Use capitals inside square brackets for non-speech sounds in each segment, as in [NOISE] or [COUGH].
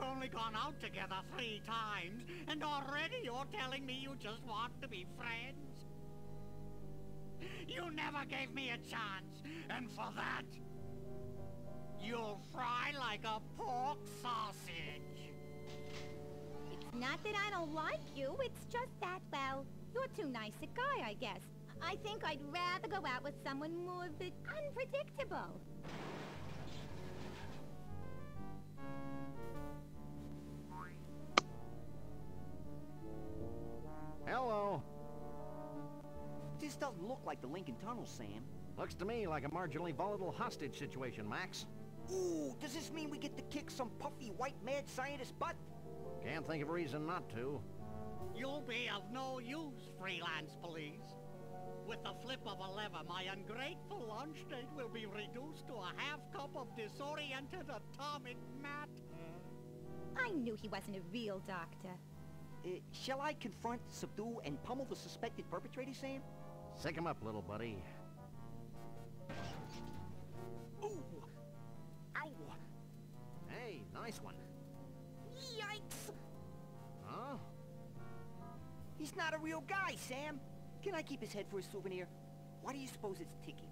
We've only gone out together three times, and already you're telling me you just want to be friends? You never gave me a chance, and for that, you'll fry like a pork sausage. It's not that I don't like you, it's just that, well, you're too nice a guy, I guess. I think I'd rather go out with someone more unpredictable. Doesn't look like the Lincoln Tunnel, Sam. Looks to me like a marginally volatile hostage situation, Max. Ooh, does this mean we get to kick some puffy white mad scientist butt? Can't think of a reason not to. You'll be of no use, freelance police. With the flip of a lever, my ungrateful lunch date will be reduced to a half cup of disoriented atomic matter. I knew he wasn't a real doctor. Uh, shall I confront, subdue, and pummel the suspected perpetrator, Sam? Sick him up, little buddy. Ooh! Ow! Hey, nice one. Yikes! Huh? He's not a real guy, Sam. Can I keep his head for a souvenir? Why do you suppose it's ticking?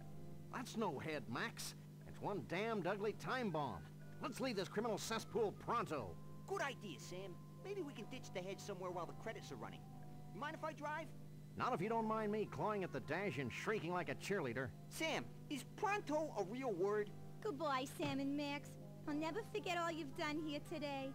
That's no head, Max. It's one damned ugly time bomb. Let's leave this criminal cesspool pronto. Good idea, Sam. Maybe we can ditch the head somewhere while the credits are running. You mind if I drive? Not if you don't mind me clawing at the dash and shrieking like a cheerleader. Sam, is pronto a real word? Goodbye, Sam and Max. I'll never forget all you've done here today.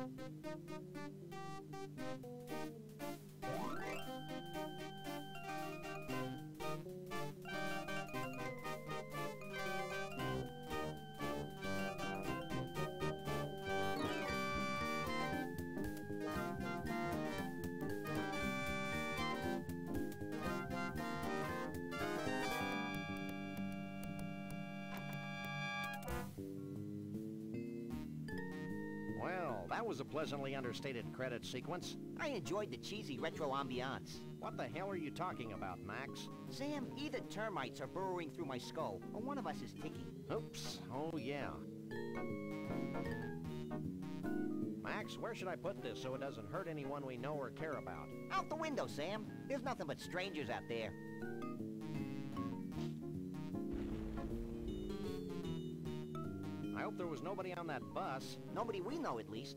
Thank you. That was a pleasantly understated credit sequence. I enjoyed the cheesy retro ambiance. What the hell are you talking about, Max? Sam, either termites are burrowing through my skull, or one of us is ticking. Oops. Oh, yeah. Max, where should I put this so it doesn't hurt anyone we know or care about? Out the window, Sam. There's nothing but strangers out there. I hope there was nobody on that bus. Nobody we know, at least.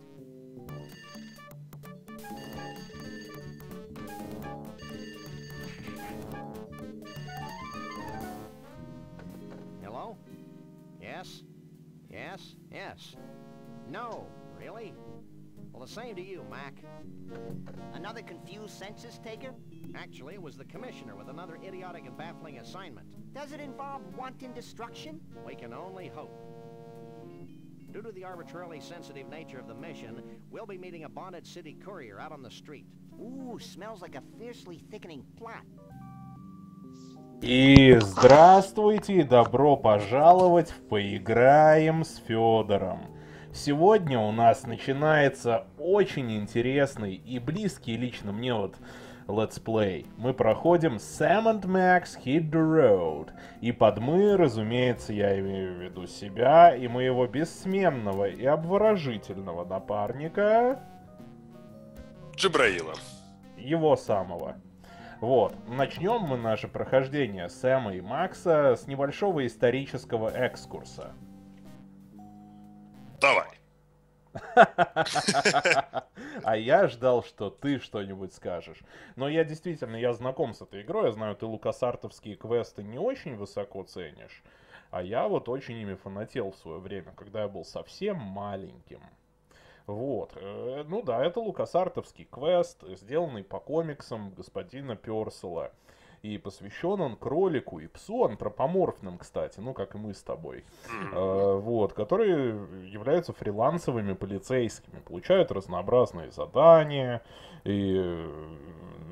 the same to you, Mac. Another confused census taker? Actually, it was the commissioner with another idiotic and baffling assignment. Does it involve wanton destruction? We can only hope. Due to the arbitrarily sensitive nature of the mission, we'll be meeting a bonded city courier out on the street. Ooh, smells like a fiercely thickening plot. И здравствуйте, и добро пожаловать в «Поиграем с Федором». Сегодня у нас начинается очень интересный и близкий лично мне вот летсплей. Мы проходим Sam and Max Hit the Road. И под мы, разумеется, я имею в виду себя и моего бессменного и обворожительного напарника, Джибраила. его самого. Вот, начнем мы наше прохождение Сэма и Макса с небольшого исторического экскурса. Давай. [LAUGHS] А я ждал, что ты что-нибудь скажешь. Но я действительно, я знаком с этой игрой, я знаю, ты лукасартовские квесты не очень высоко ценишь. А я вот очень ими фанател в свое время, когда я был совсем маленьким. Вот. э, Ну да, это лукасартовский квест, сделанный по комиксам господина Персела. И посвящен он кролику и псу, антропоморфным, кстати, ну, как и мы с тобой. Э, вот, которые являются фрилансовыми полицейскими, получают разнообразные задания и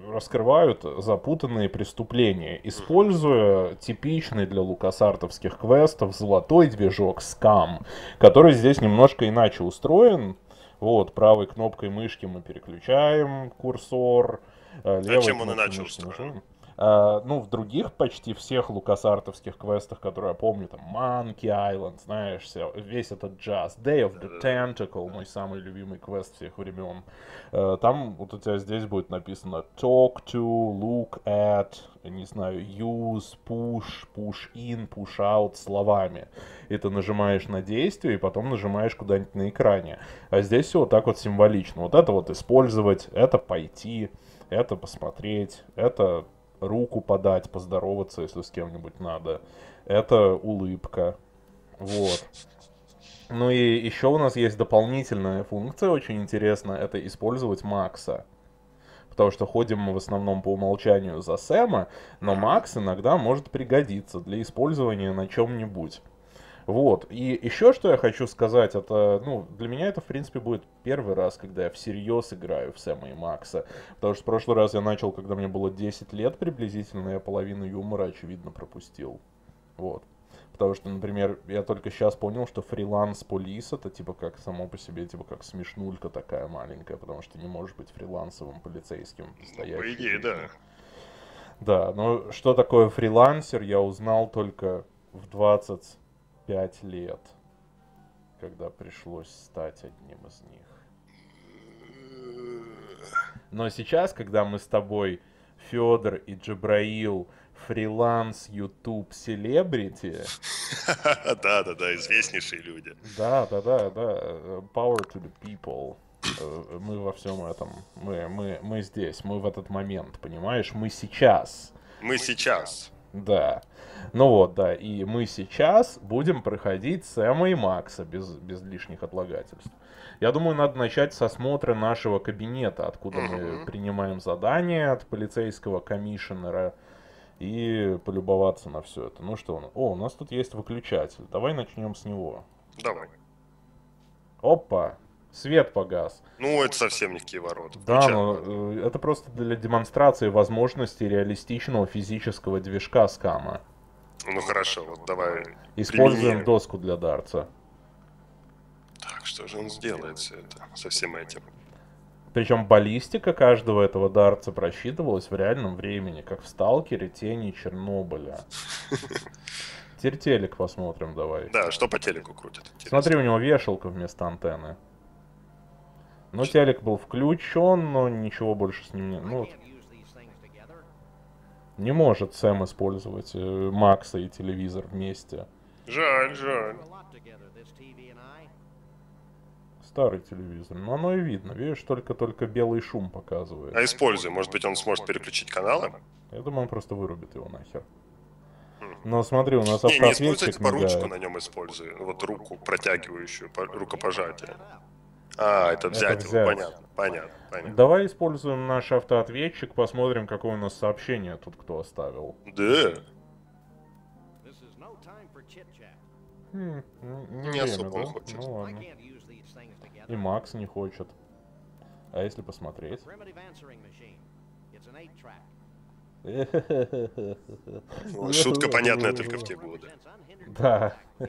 раскрывают запутанные преступления, используя типичный для лукасартовских квестов золотой движок Scam, который здесь немножко иначе устроен. Вот, правой кнопкой мышки мы переключаем курсор, э, левой чем он иначе устроен? нажимаем. А, ну, в других почти всех лукасартовских квестах, которые я помню, там, Monkey Island, знаешь, весь этот джаз, Day of the Tentacle, мой самый любимый квест всех времен. Э, Там вот у тебя здесь будет написано talk to, look at, не знаю, use, push, push in, push out словами. И ты нажимаешь на действие, и потом нажимаешь куда-нибудь на экране. А здесь все вот так вот символично. Вот это вот использовать, это пойти, это посмотреть, это руку подать, поздороваться, если с кем-нибудь надо. Это улыбка. Вот. Ну и еще у нас есть дополнительная функция, очень интересная, это использовать Макса. Потому что ходим мы в основном по умолчанию за Сэма, но Макс иногда может пригодиться для использования на чем-нибудь. Вот. И еще что я хочу сказать, это, ну, для меня это, в принципе, будет первый раз, когда я всерьез играю в Сэма и Макса. Потому что в прошлый раз я начал, когда мне было 10 лет приблизительно, я половину юмора, очевидно, пропустил. Вот. Потому что, например, я только сейчас понял, что фриланс полис это типа как само по себе, типа как смешнулька такая маленькая, потому что не можешь быть фрилансовым полицейским. в Ну, по идее, да. Да, но что такое фрилансер, я узнал только в 25 лет, когда пришлось стать одним из них. Но сейчас, когда мы с тобой, Федор и Джабраил, фриланс YouTube селебрити, [LAUGHS] Да, да, да, известнейшие люди. да, да, да, да, power to the people. Э, Мы во всем этом, мы, мы, мы здесь, мы в этот момент, понимаешь, мы сейчас. Мы сейчас. Да. Ну вот, да, и мы сейчас будем проходить Сэма и Макса без, без лишних отлагательств. Я думаю, надо начать с осмотра нашего кабинета, откуда мы принимаем задания от полицейского комиссионера и полюбоваться на все это. Ну что, о, у нас тут есть выключатель. Давай начнем с него. Давай. Опа, свет погас. Ну, это совсем никакие ворота. Да, но э, это просто для демонстрации возможностей реалистичного физического движка скама. Ну хорошо, вот давай. Используем Применяем. доску для дарца. Так, что же он сделает все это со всем этим? Причем баллистика каждого этого дарца просчитывалась в реальном времени, как в Сталкере, Тени, Чернобыля. [LAUGHS] Теперь телек посмотрим давай. Да, что по телеку крутит? Интересно. Смотри, у него вешалка вместо антенны. Ну, телек был включен, но ничего больше с ним не... Ну, вот не может Сэм использовать э, Макса и телевизор вместе. Жаль, жаль. Старый телевизор. Но оно и видно. Видишь, только-только белый шум показывает. А используй, может быть, он сможет переключить каналы? Я думаю, он просто вырубит его нахер. Хм. Но смотри, у нас Не, не используй, автоответчик типа мигает. на нем используй. Вот руку протягивающую, по- рукопожатие. А, это взять его, взять. понятно, понятно, понятно. Давай используем наш автоответчик, посмотрим, какое у нас сообщение тут кто оставил. Да, Хм, не, Не особо он да? хочет. Ну ладно. И Макс не хочет. А если посмотреть? Ну, Шутка понятная только в те годы. [LAUGHS] Да. [LAUGHS]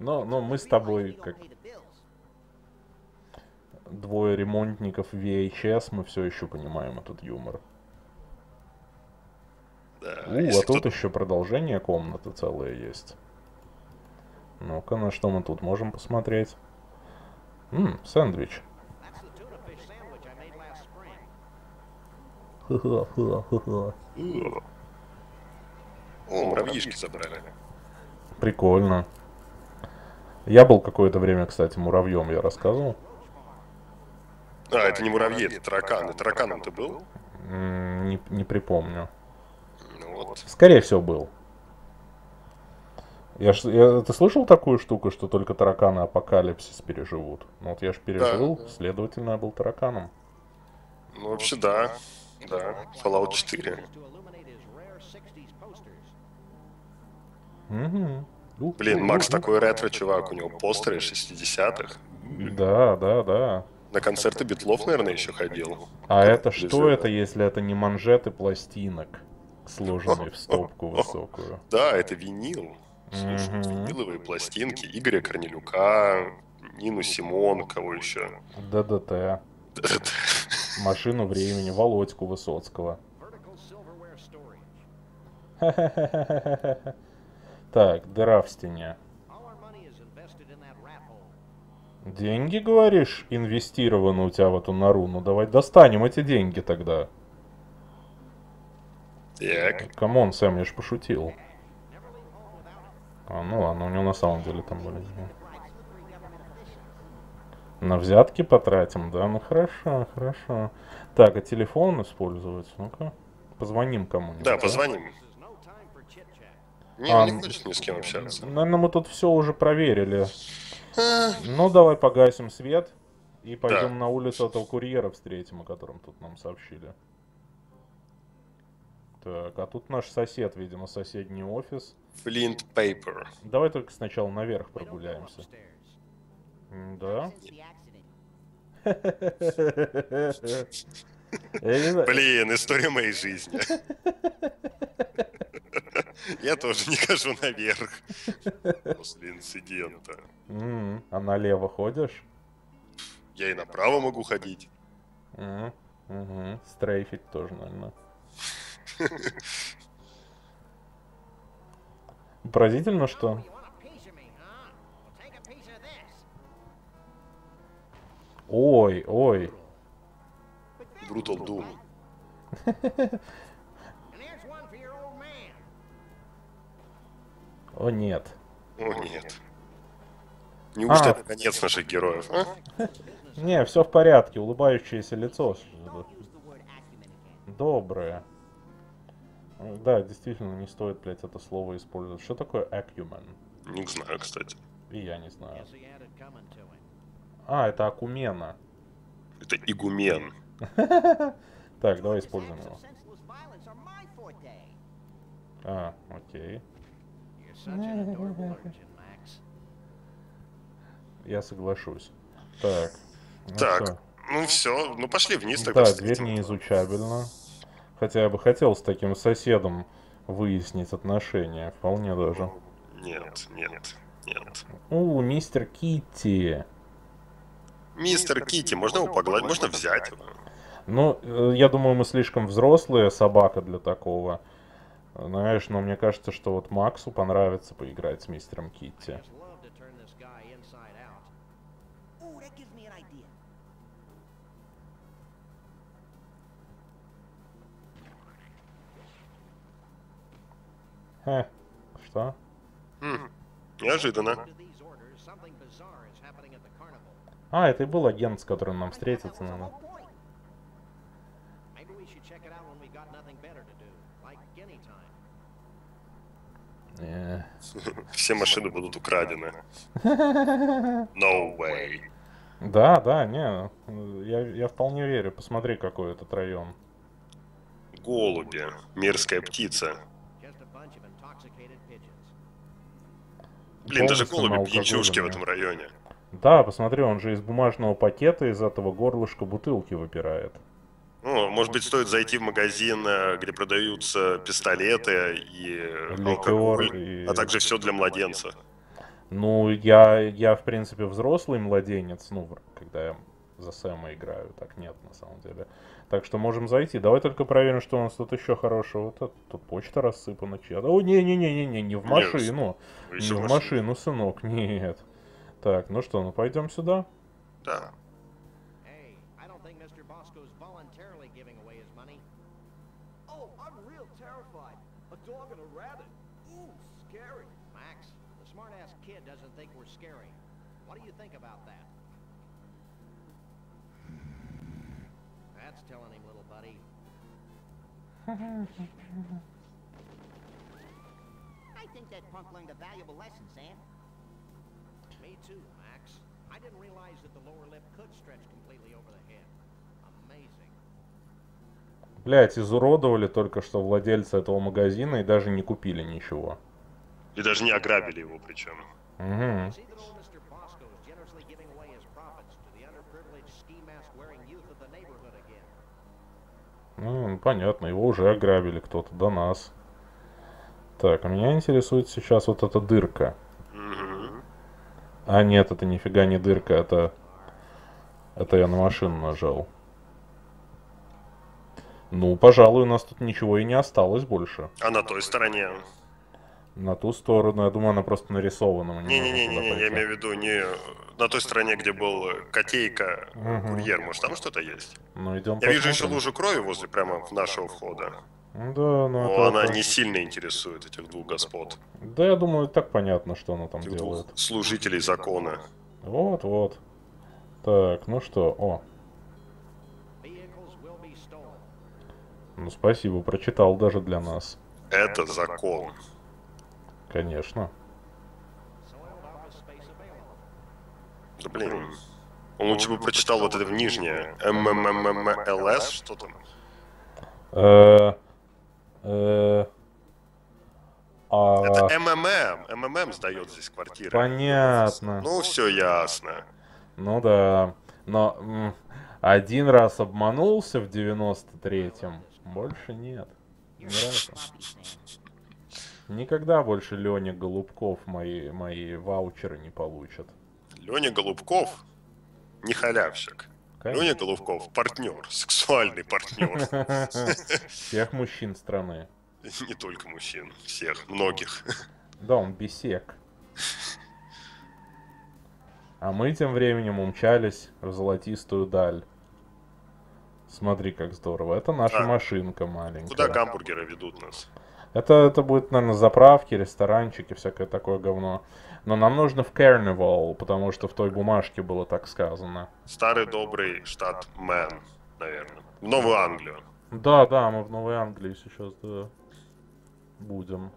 Но, но мы с тобой, как двое ремонтников VHS, мы все еще понимаем этот юмор. Да, У, а тут еще продолжение комнаты целое есть. Ну-ка, на что мы тут можем посмотреть? Ммм, сэндвич. О, муравьишки забрали. Прикольно. Я был какое-то время, кстати, муравьем, я рассказывал. А, это не муравьи, это тараканы. Тараканом ты был? Не, не припомню. Ну вот. Скорее всего, был. Я ж, я- ты слышал такую штуку, что только тараканы апокалипсис переживут? Ну вот я же пережил, следовательно, я был тараканом. Ну, вообще, да. Да, Fallout 4. To illuminate his rare 60s posters. Мгм. У, Блин, Макс такой ретро-чувак, у него постеры 60-х. у. Да, да, да. На концерты Битлов, наверное, еще ходил. А это Без что это, если это не манжеты пластинок, сложенные в стопку [LAUGHS] высокую? Да, это винил. Слушай, виниловые пластинки. Игоря Корнелюка, Нину Симон, кого еще? ДДТ, машину времени, Володьку Высоцкого. Vertical silverware storage. Так, дыра в стене. Деньги, говоришь, инвестированы у тебя в эту нору? Ну давай достанем эти деньги тогда. Так, come on, Сэм, я ж пошутил. А, ну ладно, у него на самом деле там были деньги. На взятки потратим, да? Ну хорошо, хорошо. Так, а телефон использовать? Ну-ка. Позвоним кому-нибудь. да, позвоним. Chit-chat. Не, А, не хочешь ни с кем общаться. Наверное, мы тут все уже проверили. Ну, давай погасим свет и пойдем на улицу этого курьера встретим, о котором тут нам сообщили. Так, а тут наш сосед, видимо, соседний офис. Flint Paper. Давай только сначала наверх прогуляемся. Да? [LAUGHS] Блин, история моей жизни. [LAUGHS] Я тоже не хожу наверх после инцидента. А налево ходишь? Я и направо могу ходить. Мгм. Стрейфить тоже, наверное. Поразительно, что... You want a piece О, нет. О, нет. Неужто А. это конец наших героев, а? [LAUGHS] Не, все в порядке, улыбающееся лицо. Доброе. Да, действительно, не стоит, блядь, это слово использовать. Что такое acumen? Не знаю, кстати. И я не знаю. А, это акумена. Это игумен. [LAUGHS] Так, давай используем его. А, окей. Я соглашусь. Так. ну Так, всё. ну все, ну пошли вниз тогда. Да, дверь неизучабельна. Хотя я бы хотел с таким соседом выяснить отношения. Вполне даже. Нет, нет, нет. У, мистер Китти. Мистер Кити, можно его погладить, можно взять его. Ну, э, я думаю, мы слишком взрослые собака для такого. Знаешь, но мне кажется, что вот Максу понравится поиграть с мистером Китти. Хе, что? М, Неожиданно. А, это и был агент, с которым нам встретиться надо. Whole point. Maybe we should check it out when we got nothing better to do, like any time. Э, Все машины будут украдены. [LAUGHS] No way. Да, да, не, э, я, я вполне верю. Посмотри, какой этот район. Голуби. Мерзкая птица. Блин, даже голуби пьянчушки в этом районе. Да, посмотри, он же из бумажного пакета из этого горлышка бутылки выпирает. Ну, может быть, стоит зайти в магазин, э, где продаются пистолеты и алкоголь, Ликер и... а также все для младенца. Ну, я, я, в принципе, взрослый младенец, ну, когда я за Сэма играю, так нет, на самом деле. Так что можем зайти. Давай только проверим, что у нас тут еще хорошего. Вот тут почта рассыпана чья-то. О, не-не-не-не-не, не в Нет, машину. Вы Не в машину. машину, сынок, нет. Так, ну что, ну пойдем сюда. Да. Hey, I don't think Mr. Bosco's voluntarily giving away his money. Oh, I'm real terrified. A dog and a rabbit. Ooh, scary. Max, the smart-ass kid doesn't think we're scary. What do you think about that? That's telling him, little buddy. I think that punk learned a valuable lesson, Sam. Me too, Max. I didn't realize that the lower lip could stretch completely over the head. Amazing. Блять, изуродовали только что владельца этого магазина и даже не купили ничего. И даже не ограбили его причем. Угу. Ну, понятно, его уже ограбили кто-то до нас. Так, а меня интересует сейчас вот эта дырка. А нет, это нифига не дырка, это... Это я на машину нажал. Ну, пожалуй, у нас тут ничего и не осталось больше. А на той стороне? На ту сторону, я думаю, она просто нарисована. не Не-не-не, туда я имею в виду не на той стороне, где был котейка, Мгм. курьер. Может, там что-то есть? Ну, идем Я вижу еще лужу крови возле прямо нашего входа. Ну Да, ну Но это... она это- не сильно интересует этих двух господ. Да, я думаю, так понятно, что она там Этих делает. двух служителей закона. Вот, вот. Так, ну что, о, ну спасибо, прочитал даже для нас. Это закон. Конечно. Да блин. Он лучше бы прочитал вот это в нижнее. ММММЛС, что там? Э, э, а, Это МММ. МММ сдает здесь квартиры. понятно. Ну, все ясно. Ну да. Но один раз обманулся в 93-м, больше нет. Ни разу. [LAUGHS] Никогда больше Леня Голубков мои, мои ваучеры не получат. Леня Голубков не халявщик. Конечно. Леня Голубков партнер, сексуальный партнер. [LAUGHS] Всех мужчин страны. [LAUGHS] Не только мужчин, всех, многих. [LAUGHS] Да, он бесек. А мы тем временем умчались в золотистую даль. Смотри, как здорово. Это наша А. машинка маленькая. Куда гамбургеры ведут нас? Это, это будет, наверное, заправки, ресторанчики, всякое такое говно. Но нам нужно в Carnival, потому что в той бумажке было так сказано. Старый добрый штат Мэн, наверное. В Новую Англию. Да, да, мы в Новой Англии сейчас, да, будем.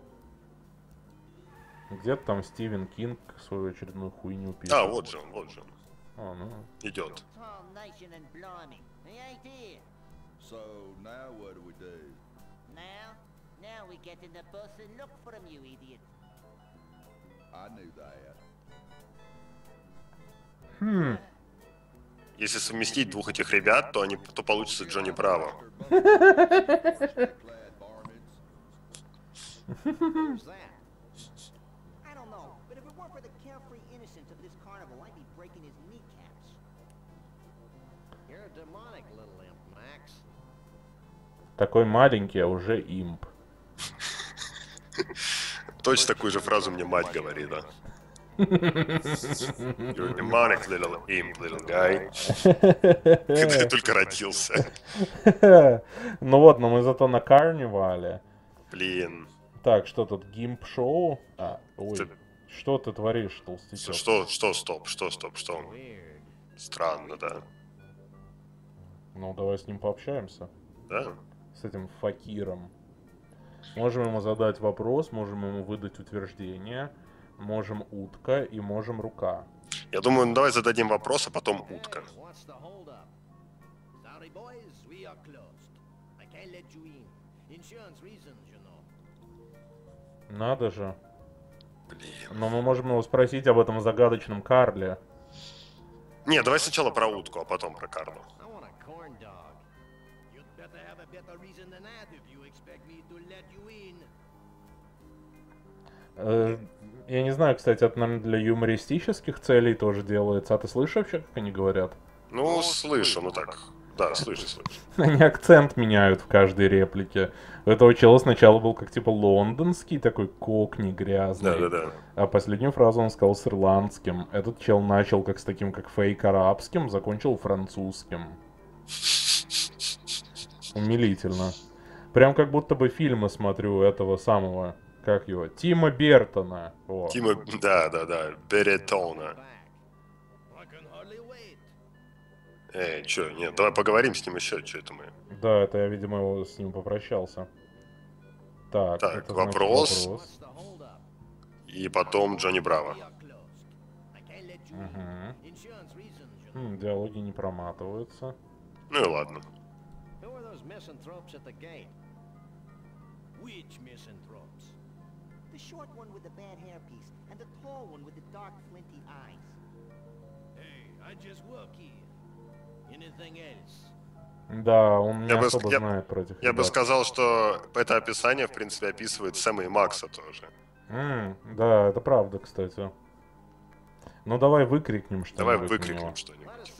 Где-то там Стивен Кинг свою очередную хуйню пишет. А, вот же он, вот же он. А, ну, Идет. So now what do we do? Now, now we get in the bus and look for him, you idiot. I knew that. Хм, Если совместить двух этих ребят, то, они, то получится Джонни Браво. Glad varmints. Who's that? I don't know, but if it weren't for the carefree innocence of this carnival, I'd be breaking his kneecaps. You're a demonic little imp, Max. такой маленький, а уже имп. Точно такую же фразу мне мать говорит, да. You're demonic little imp, little guy. Когда я только родился. Ну вот, но мы зато на карнивале. Блин. Так, что тут, гимп-шоу? А, ой, Ты- что ты творишь, толстячок? Что, что, стоп, что, стоп, что? Странно, да. Ну, давай с ним пообщаемся. Да? С этим факиром. Можем ему задать вопрос, можем ему выдать утверждение, можем утка и можем рука. Я думаю, ну давай зададим вопрос, а потом утка. Надо же. Блин. Но мы можем его спросить об этом загадочном Карле. Не, давай сначала про утку, а потом про Карлу. Э, Я не знаю, кстати, это, наверное, для юмористических целей тоже делается. А ты слышишь вообще, как они говорят? Ну, слышу, ну так. Да, слышу, слышу. Они акцент меняют в каждой реплике. У этого чела сначала был как типа лондонский, такой кокни грязный. Да-да-да. А последнюю фразу он сказал с ирландским. Этот чел начал как с таким, как фейк арабским, закончил французским. [LAUGHS] Умилительно. Прям как будто бы фильмы смотрю этого самого, как его, Тима Бертона. О. Тима, Беретона. I can hardly wait. Эй, чё, нет, давай поговорим с ним еще, что это мы. Да, это я, видимо, его с ним попрощался. Так, Так, это вопрос. вопрос. И потом Джонни Браво. Know. М, диалоги не проматываются. Ну и ладно. Those misanthropes at the gate? Which misanthropes? The short one with the bad hairpiece and the tall one with the dark flinty eyes. Hey, I just work here. Anything else? Да, он не Я бы особо я- знает про этих Я бы ребят. сказал, что это описание, в принципе, описывает Сэма и Макса тоже. М, да, это правда, кстати. Ну давай выкрикнем что-нибудь. Давай выкрикнем что-нибудь.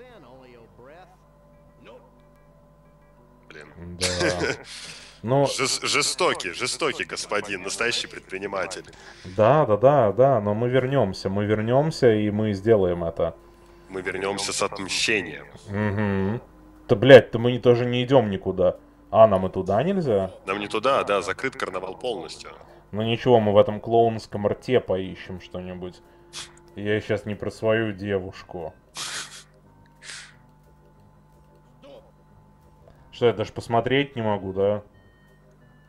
Блин. Да. [LAUGHS] Жес- жестокий, жестокий господин, настоящий предприниматель. да, да, да, да, но мы вернемся, мы вернемся и мы сделаем это. Мы вернемся с отмщением. Угу. Да, блядь, то мы тоже не идем никуда. А, нам и туда нельзя? Нам не туда, да, закрыт карнавал полностью. Ну ничего, мы в этом клоунском рте поищем что-нибудь. Я сейчас не про свою девушку. Что, я даже посмотреть не могу, да?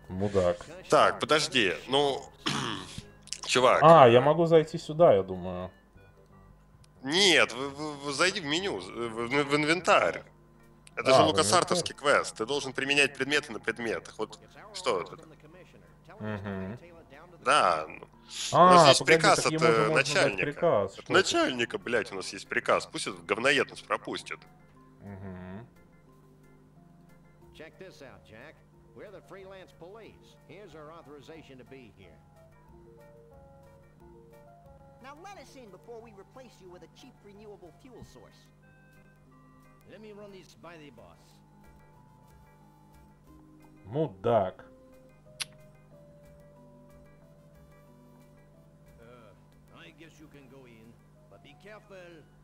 Мудак. Так, подожди, ну... [CLEARS THROAT] Чувак, А, я могу зайти сюда, я думаю. нет, в- в- в- зайди в меню, в, в- инвентарь. Это А, же лукасартовский квест, ты должен применять предметы на предметах. Вот что это? the Да, ну, у А, нас есть погоди, приказ от э, начальника. приказ. От начальника, блядь, у нас есть приказ. Пусть этот говноед нас пропустит. Мгм. Check this out, Jack. We're the freelance police. Here's our authorization to be here. Now let us in before we replace you with a cheap renewable fuel source. Let me run these by the boss. Мудак. Uh, I guess you can go in, but be careful.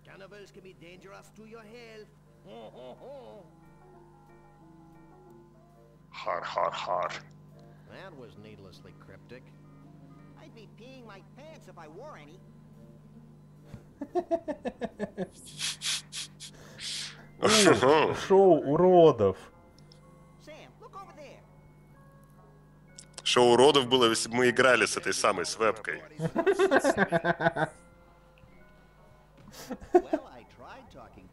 Cannibals can be dangerous to your health. Хар-хар-хар. That was needlessly cryptic. I'd be peeing my pants if I wore any. Шоу уродов. Шоу уродов было, если бы мы играли с этой самой, с вебкой.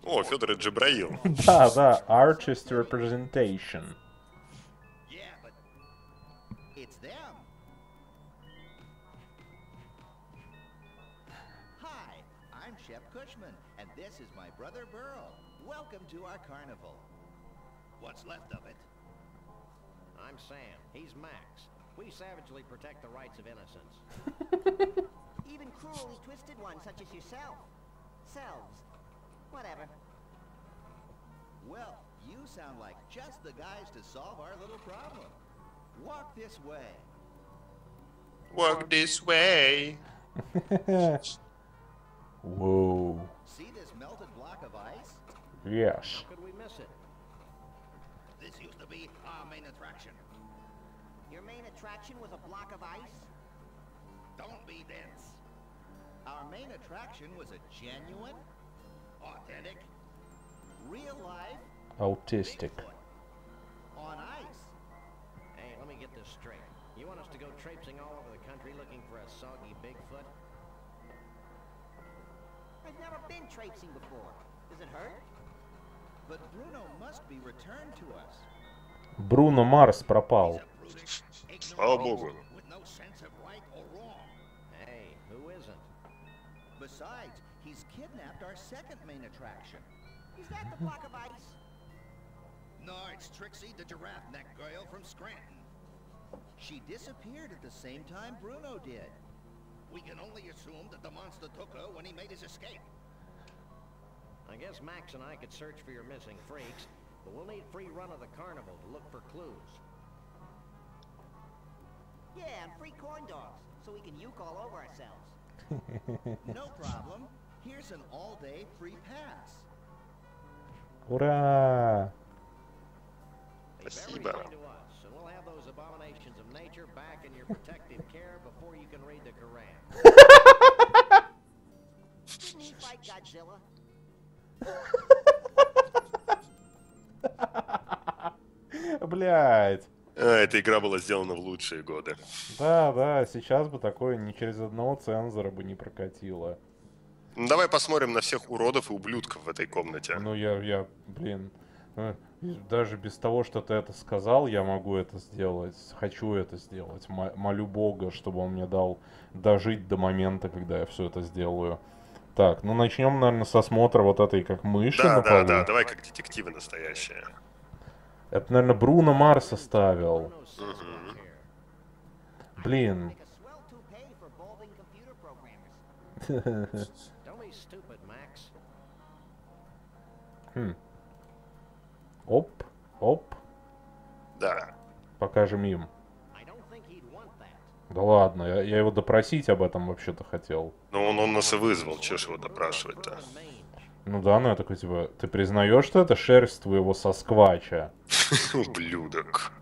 О, Федор Джабраил. Да, да, artist representation. this is my brother Burl. Welcome to our carnival. What's left of it? I'm Sam. He's Max. We savagely protect the rights of innocence. [LAUGHS] Even cruelly twisted ones such as yourself. Selves. Whatever. Well, you sound like just the guys to solve our little problem. Walk this way. Walk this way. [LAUGHS] [LAUGHS] Whoa. See this melted block of ice? Yes. Could we miss it? This used to be our main attraction. Your main attraction was a block of ice? Don't be dense. Our main attraction was a genuine, authentic, real life Autistic. Bigfoot on ice. Hey, let me get this straight. You want us to go traipsing all over the country looking for a soggy Bigfoot? I've never been traipsing before. Does it hurt? But Bruno must be returned to us. Бруно Марс пропал. Brutish, Слава ignorant богу. with no sense of right or wrong. Hey, who isn't? Besides, He's kidnapped our second main attraction. Is that the block of ice? No, it's Trixie, the giraffe neck girl from Scranton. She disappeared at the same time Bruno did. We can only assume that the monster took her when he made his escape. I guess Max and I could search for your missing freaks, but we'll need free run of the carnival to look for clues. Yeah, and free corn dogs, so we can uke all over ourselves. [LAUGHS] No problem. Here's an all-day free pass. Ура! Leave Спасибо. Nature back in your protective care before you can read the Koran. Didn't he fight [LAUGHS] Godzilla? Блять. А, эта игра была сделана в лучшие годы. Да, да, сейчас бы такое ни через одного цензора бы не прокатило. Ну, давай посмотрим на всех уродов и ублюдков в этой комнате. Ну я, я, блин, даже без того, что ты это сказал, я могу это сделать. Хочу это сделать. Мо- молю Бога, чтобы он мне дал дожить до момента, когда я все это сделаю. Так, ну начнем, наверное, с осмотра вот этой как мыши Да, на да, полу. да, давай как детективы настоящие. Это, наверное, Бруно Марс оставил. Here. Блин. Хм. Оп, оп. Да. Покажем им. Да ладно, я, я его допросить об этом вообще-то хотел. Ну, он, он нас и вызвал, чё ж его допрашивать-то? Ну да, ну я такой, типа, ты признаешь, что это шерсть твоего сосквача? [LAUGHS] Ублюдок.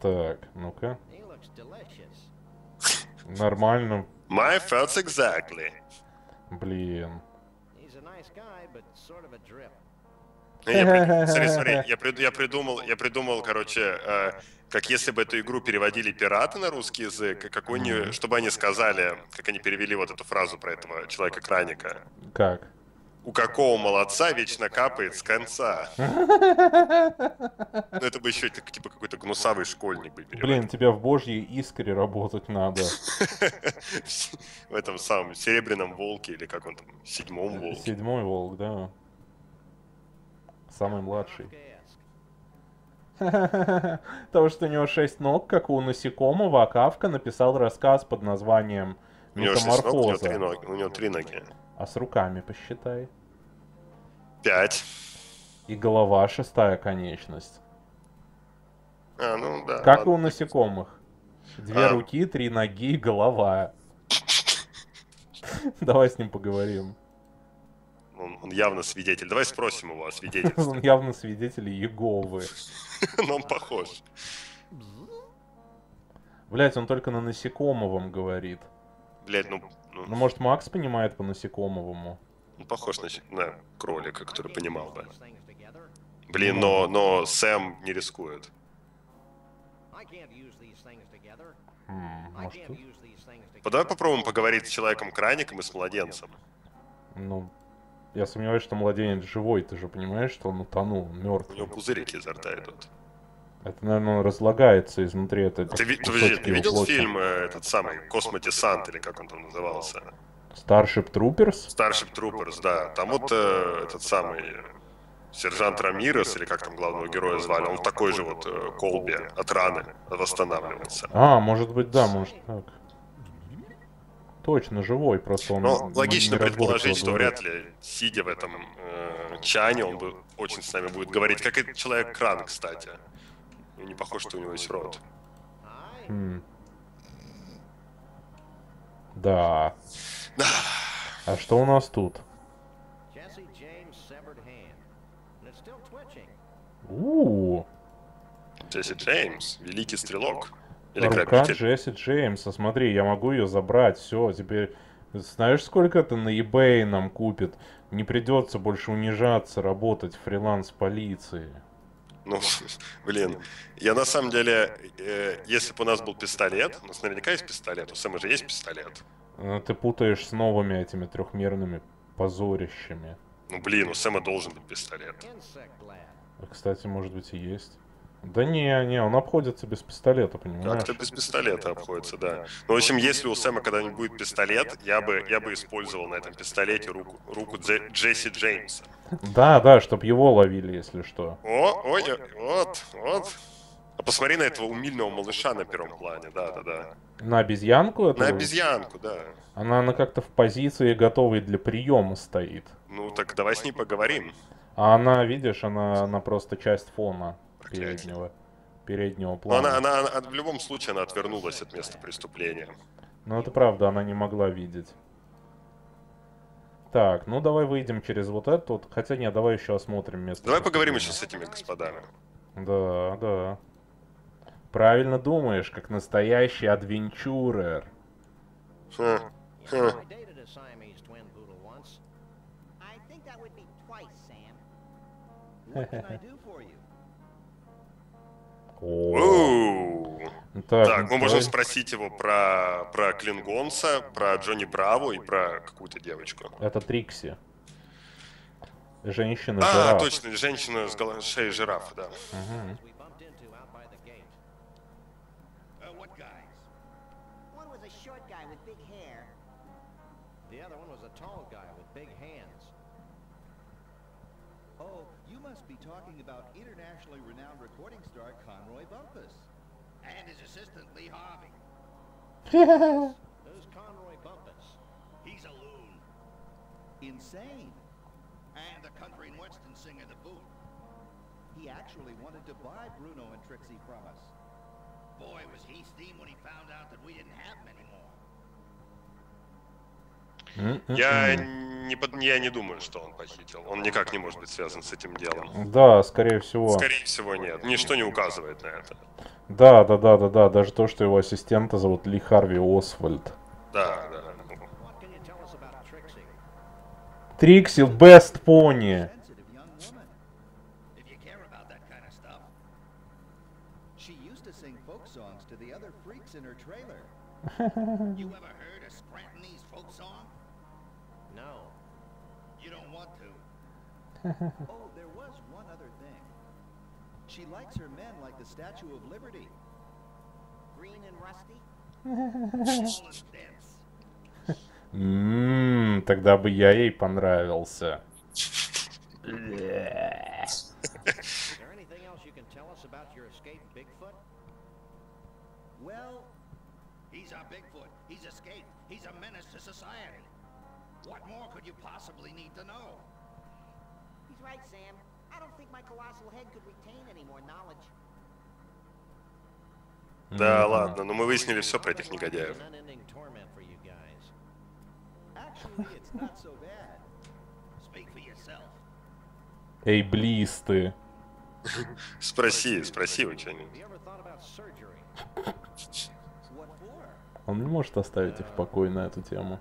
Так, ну-ка. Нормально. My thoughts exactly. Блин. He's a nice guy, but sort of a drip. Я при- [LAUGHS] Смотри, смотри, я, прид- я придумал, я придумал, короче, э, как если бы эту игру переводили пираты на русский язык, как они, чтобы они сказали, как они перевели вот эту фразу про этого человека-краника. Как? У какого молодца вечно капает с конца? Ну, это бы еще типа какой-то гнусавый школьник бы. Блин, тебе в божьей искре работать надо. [LAUGHS] В этом самом серебряном волке, или как он там, седьмом волке. Седьмой волк, да. Самый младший. [LAUGHS] Того, что у него шесть ног, как у насекомого, а Кавка написал рассказ под названием У него шесть ног, у него три ноги. У него три ноги. А с руками посчитай. Пять. И голова шестая конечность. А, ну да. Как и ладно. у насекомых. Две А. руки, три ноги и голова. [LAUGHS] Давай с ним поговорим. Он, он явно свидетель. Давай спросим его о свидетельстве. [LAUGHS] Он явно свидетель Еговы. Но [LAUGHS] он похож. Блять, он только на насекомовом говорит. Блять, ну, ну, Ну, может, Макс понимает по насекомовому? он похож на, на кролика, который понимал бы. Блин, но, но Сэм не рискует. I can't use these things together. М, I может, Давай попробуем поговорить с человеком-краником и с младенцем. Ну, я сомневаюсь, что младенец живой. Ты же понимаешь, что он утонул, У мертв. него пузырики изо рта идут. Это, наверное, он разлагается изнутри. Это Ты, ви- кусочки подожди, ты видел плоти. фильм э, этот самый Космотесант или как он там назывался? Starship Troopers? Starship Troopers, да. Там вот э, этот самый сержант Рамирес, или как там главного героя звали, он в такой же вот э, колбе от раны восстанавливался. А, может быть, да, может так. Точно, живой, просто он... Но н- логично предположить, что говорит. вряд ли, сидя в этом э, чане, он бы очень с нами будет говорить. Как этот человек-кран, кстати. И Не похож, что у него есть рот. Hi. М. Да. Да. [SIGHS] А что у нас тут? У Джесси Джеймс, великий стрелок. Или Рука грабитель. Джесси Джеймса. Смотри, я могу ее забрать. Все, теперь... Знаешь, сколько это на eBay нам купит? Не придется больше унижаться, работать фриланс полиции. Ну, [LAUGHS] блин, я на самом деле, э, если бы у нас был пистолет, у нас наверняка есть пистолет, у Сэма же есть пистолет. Э, Ты путаешь с новыми этими трехмерными позорищами. Ну, блин, у Сэма должен быть пистолет. Кстати, может быть и есть. Да не, не, он обходится без пистолета, понимаешь? Как-то без пистолета обходится, да. Ну, в общем, если у Сэма когда-нибудь будет пистолет, я бы, я бы использовал на этом пистолете руку, руку Дже- Джесси Джеймса. Да, да, чтоб его ловили, если что. О, ой, ой, вот, вот. А посмотри на этого умильного малыша на первом плане, да, да, да. На обезьянку это? На обезьянку, да. Она, она как-то в позиции готовой для приема стоит. Ну, так давай с ней поговорим. А она, видишь, она, она просто часть фона Проклятие. переднего, переднего Но плана. она, она, она- в любом случае, она отвернулась от места преступления. Ну это правда, она не могла видеть. Так, ну давай выйдем через вот это вот. Хотя нет, давай еще осмотрим место. Давай поговорим еще с этими господами. Да, да. Правильно думаешь, как настоящий адвенчурер. Хм, хм. [LAUGHS] так, Так, мы можем спросить его про, про Клингонса, про Джонни Браво и про какую-то девочку. Это Трикси. Женщина А, точно, женщина с шеей жирафа, да. Мгм. Who's Conroy Bumpus? He's a loon. Insane. And the country and western singer, the boot. He actually wanted to buy Bruno and Trixie from us. Boy, was he steamed when he found out that we didn't have him anymore. М-м-м. Я не, под- я не думаю, что он похитил. Он никак не может быть связан с этим делом. Да, скорее всего. Скорее всего, нет. Ничто не указывает на это. Да, да, да, да, да. Даже то, что его ассистента зовут Ли Харви Освальд. Да, да. ну? Трикси, best trailer. You ever heard a Scrantonese folk song? No. You don't want to. Oh, there was one other thing. She likes her men like the Statue of Liberty. Green and rusty. All is dense. Ммм, тогда бы я ей понравился. Well, He's our Bigfoot. He's escaped. He's a menace to society. What more could you possibly need to know? He's right, Sam. I don't think my colossal head could retain any more knowledge. Да, Мгм. ладно, но мы выяснили все про этих негодяев. Эй, блисты. Спроси, спроси у for? Он не может оставить их в покое на эту тему.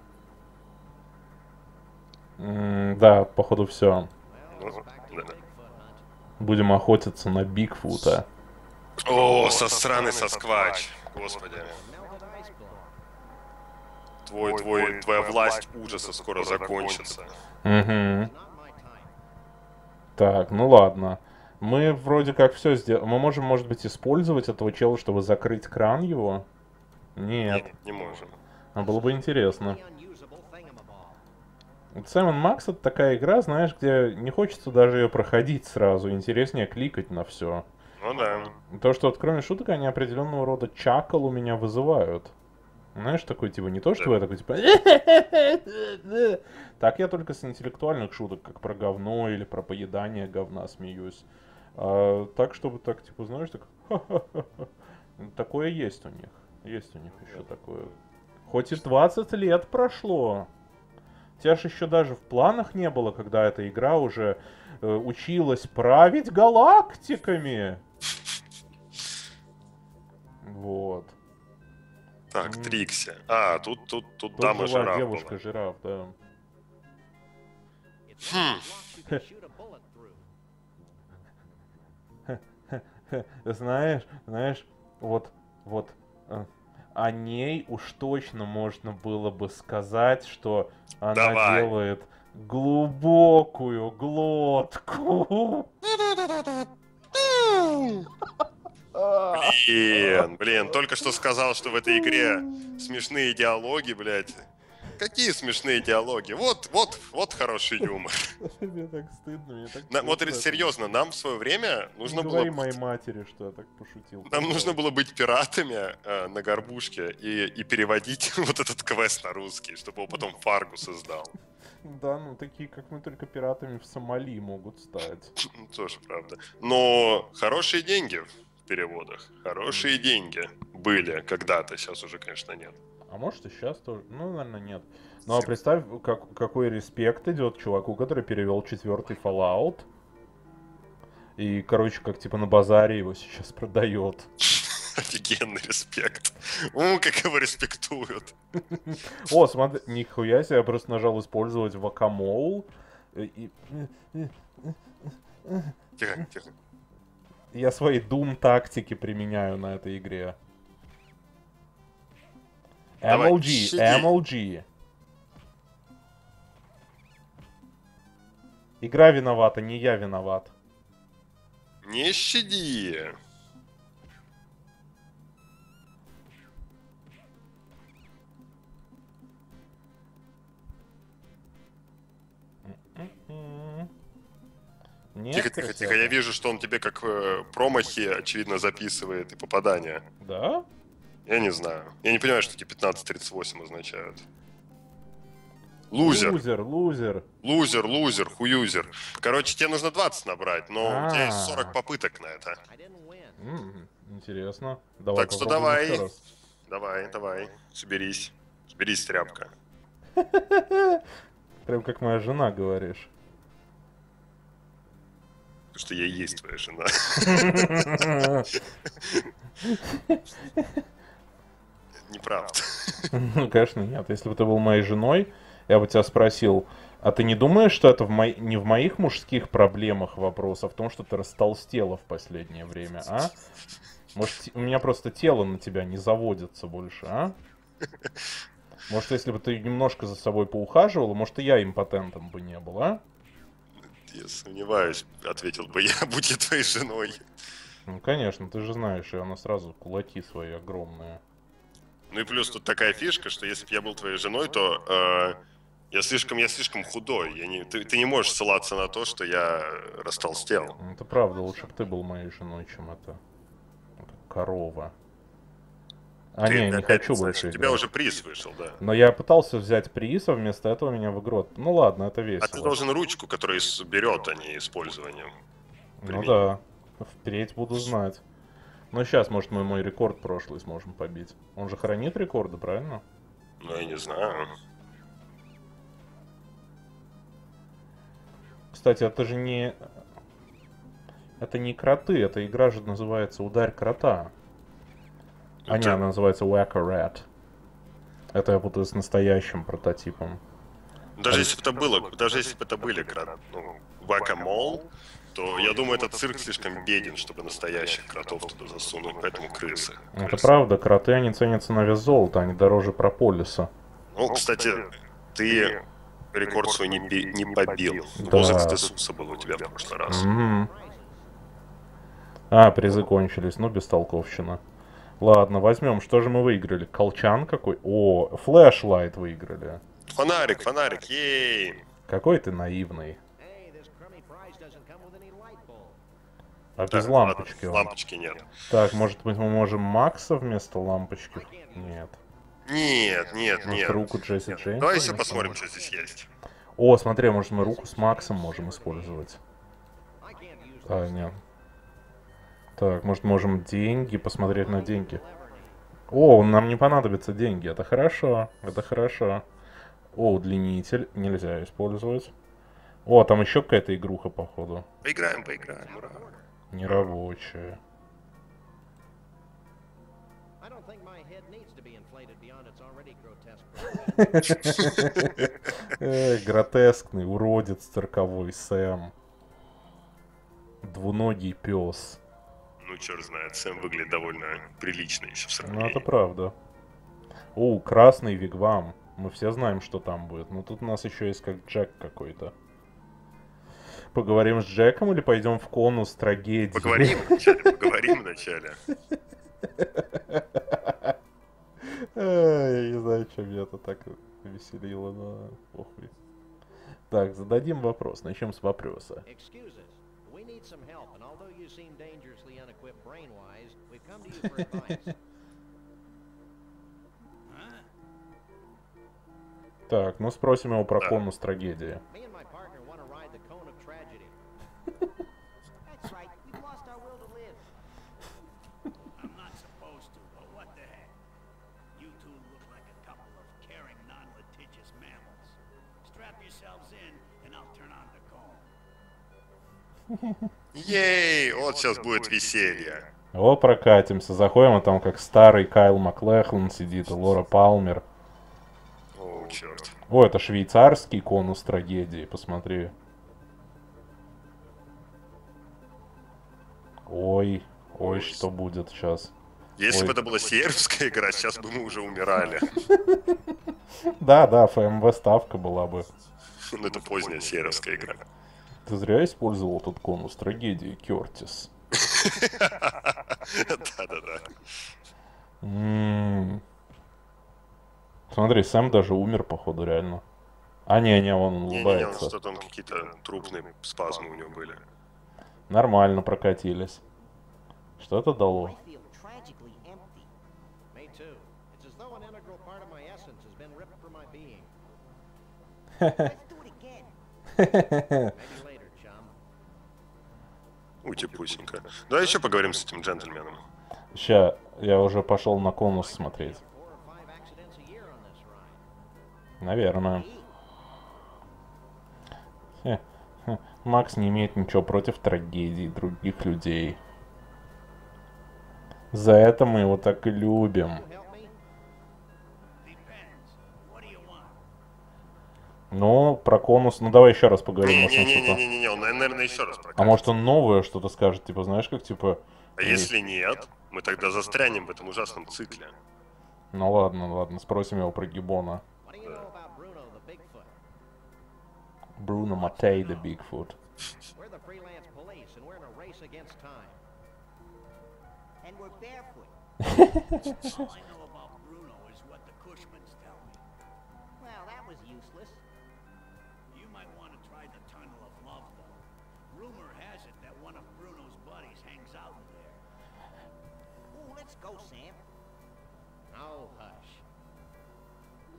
М, да, походу все. Ну. Будем охотиться на Бигфута. О, со сраный сосквач. Господи. Твой, твой, твоя власть ужаса скоро закончится. Угу. Так, ну ладно. Мы вроде как все сделали. Мы можем, может быть, использовать этого чела, чтобы закрыть кран его? Нет. Нет, не можем. А было бы интересно. Вот Сэм Макс это такая игра, знаешь, где не хочется даже ее проходить сразу. Интереснее кликать на все. Ну да. То, что вот кроме шуток, они определенного рода чакал у меня вызывают. Знаешь, такой типа, не то, что я такой типа... [LAUGHS] Так я только с интеллектуальных шуток, как про говно или про поедание говна смеюсь. А, так, чтобы так, типа, знаешь, так... [LAUGHS] Такое есть у них. Есть у них еще такое. Хоть и 20 лет прошло. Тебя же еще даже в планах не было, когда эта игра уже э, училась править галактиками. Вот. Так. Трикси. А, тут, тут, тут Тут дама жила жираф девушка была. жираф, да. Through. [LAUGHS] Знаешь, знаешь, вот, вот, э, о ней уж точно можно было бы сказать, что она Давай. делает глубокую глотку. [LAUGHS] Блин, блин, только что сказал, что в этой игре смешные диалоги, блядь. Какие смешные диалоги? Вот, вот, вот хороший юмор. Мне так стыдно, мне так На- вот стыдно. серьезно, нам в свое время нужно было... говори моей матери, что я так пошутил. Нам нужно было быть пиратами э, на горбушке и, и переводить [LAUGHS] вот этот квест на русский, чтобы его потом Фаргус издал. Да, ну такие, как мы, только пиратами в Сомали могут стать. Ну, [LAUGHS] Тоже правда. Но хорошие деньги в переводах. Хорошие деньги были когда-то, сейчас уже, конечно, нет. А может и сейчас тоже. Ну, наверное, нет. Ну а представь, как, какой респект идет чуваку, который перевел четвертый Fallout. И, короче, как типа на базаре его сейчас продает. [LAUGHS] Офигенный респект. У, как его респектуют. О, смотри, нихуя себе, я просто нажал использовать вакамол. Тихо, тихо. Я свои Doom тактики применяю на этой игре. Давай, MLG. MLG. Игра виновата, не я виноват. Не щади. Нет, Тихо, тихо, тихо. Я вижу, что он тебе как э, промахи, очевидно, записывает и попадания. Да? Я не знаю. Я не понимаю, что такие 15-38 означают. Лузер. Лузер, лузер. Лузер, лузер, хуюзер. Короче, тебе нужно 20 набрать, но у тебя есть А. 40 попыток на это. I didn't win. М, Интересно. Давай Так что давай. Давай, давай, соберись. Соберись, тряпка. [LAUGHS] Прям как моя жена говоришь. Потому что я и есть твоя жена. Неправда. Ну, конечно, нет. Если бы ты был моей женой, я бы тебя спросил, а ты не думаешь, что это в мо- не в моих мужских проблемах вопрос, а в том, что ты растолстела в последнее время, а? Может, у меня просто тело на тебя не заводится больше, а? Может, если бы ты немножко за собой поухаживала, может, и я импотентом бы не был, а? Я сомневаюсь, ответил бы я, [LAUGHS] будь я твоей женой. Ну, конечно, ты же знаешь, и она сразу кулаки свои огромные. Ну и плюс тут такая фишка, что если бы я был твоей женой, то э, я слишком, я слишком худой. Я не, ты, ты не можешь ссылаться на то, что я растолстел. Ну, Это правда, лучше бы ты был моей женой, чем это. это корова. А, Ты не, не хочу больше У тебя играть. уже приз вышел, да. Но я пытался взять приз, а вместо этого меня в игру... Ну ладно, это весело. А ты должен ручку, которая берет, а не использованием. Ну да, впредь буду знать. Ну сейчас, может, мы мой рекорд прошлый сможем побить. Он же хранит рекорды, правильно? Ну, я не знаю. Кстати, это же не... Это не кроты, эта игра же называется «Ударь крота». А не, Это- она называется Whack a Rat. Это я путаю с настоящим прототипом. Даже если бы это было, даже если бы это были ну, вакамол, то я думаю, этот цирк слишком беден, чтобы настоящих кротов туда засунуть, поэтому крысы. Это Крысы. правда, кроты, они ценятся на вес золота, они дороже прополиса. Ну, кстати, ты рекорд свой не, би- не побил. Да. Возраст Иисуса был у тебя в прошлый раз. Мгм. А, призы кончились, ну бестолковщина. Ладно, возьмем, что же мы выиграли? Колчан какой? О, флешлайт выиграли. Фонарик, фонарик, ей! Какой ты наивный. А без лампочки ладно. Лампочки нет. Так, может быть мы можем Макса вместо лампочки? Нет. Нет, нет, Может нет. руку Джесси Нет. Джеймса? Давай вместо посмотрим, что здесь есть. О, смотри, может мы руку с Максом можем использовать? А, нет. Так, может можем деньги, посмотреть на деньги. О, нам не понадобятся деньги, это хорошо, это хорошо. О, удлинитель нельзя использовать. О, там еще какая-то игруха, походу. Поиграем, поиграем, ура. Нерабочая. Гротескный уродец цирковой Сэм. Двуногий пес. Ну, черт знает, Сэм выглядит довольно прилично еще в Ну, сравнении. это правда. О, красный вигвам. Мы все знаем, что там будет. Но тут у нас еще есть как Джек какой-то. Поговорим с Джеком или пойдем в конус трагедии? Поговорим вначале, поговорим вначале. Я не знаю, чем меня это так веселило, но похуй. Так, зададим вопрос. Начнем с вопроса. Excuse us. We need some help, and although you seem dangerously unequipped brain-wise, we've come to you for advice. Так, ну спросим его про конус трагедии. Me Ей, вот сейчас будет веселье. Вот прокатимся, заходим, а там как старый Кайл Маклехлан сидит, и Лора Палмер. О, черт. О, это швейцарский конус трагедии, посмотри. Ой, ой, что будет сейчас. Если Ой. бы это была сербская игра, сейчас бы мы уже умирали. [LAUGHS] Да, да, ФМВ ставка была бы. Ну, это поздняя сербская игра. Ты зря использовал тут конус трагедии, Кертис. Да-да-да. М. Смотри, Сэм даже умер, походу, реально. А, не-не, он Не-не-не, улыбается. что там какие-то трупные спазмы у него были. Нормально прокатились. Что это дало? [LAUGHS] [LAUGHS] Ути-пусенько. Давай еще поговорим с этим джентльменом. Ща, я уже пошел на конус смотреть. Наверное. Хе, хе. Макс не имеет ничего против трагедий других людей. За это мы его так и любим. Ну, про конус... Ну, давай еще раз поговорим. Может, он что-то... Не-не-не-не-не, он, наверное, еще раз А прокатится. может, он новое что-то скажет? Типа, знаешь, как, типа... А если нет, мы тогда застрянем в этом ужасном цикле. Ну ладно, ладно, спросим его про Bigfoot? Бруно Матей, the [LAUGHS] Bigfoot. [LAUGHS]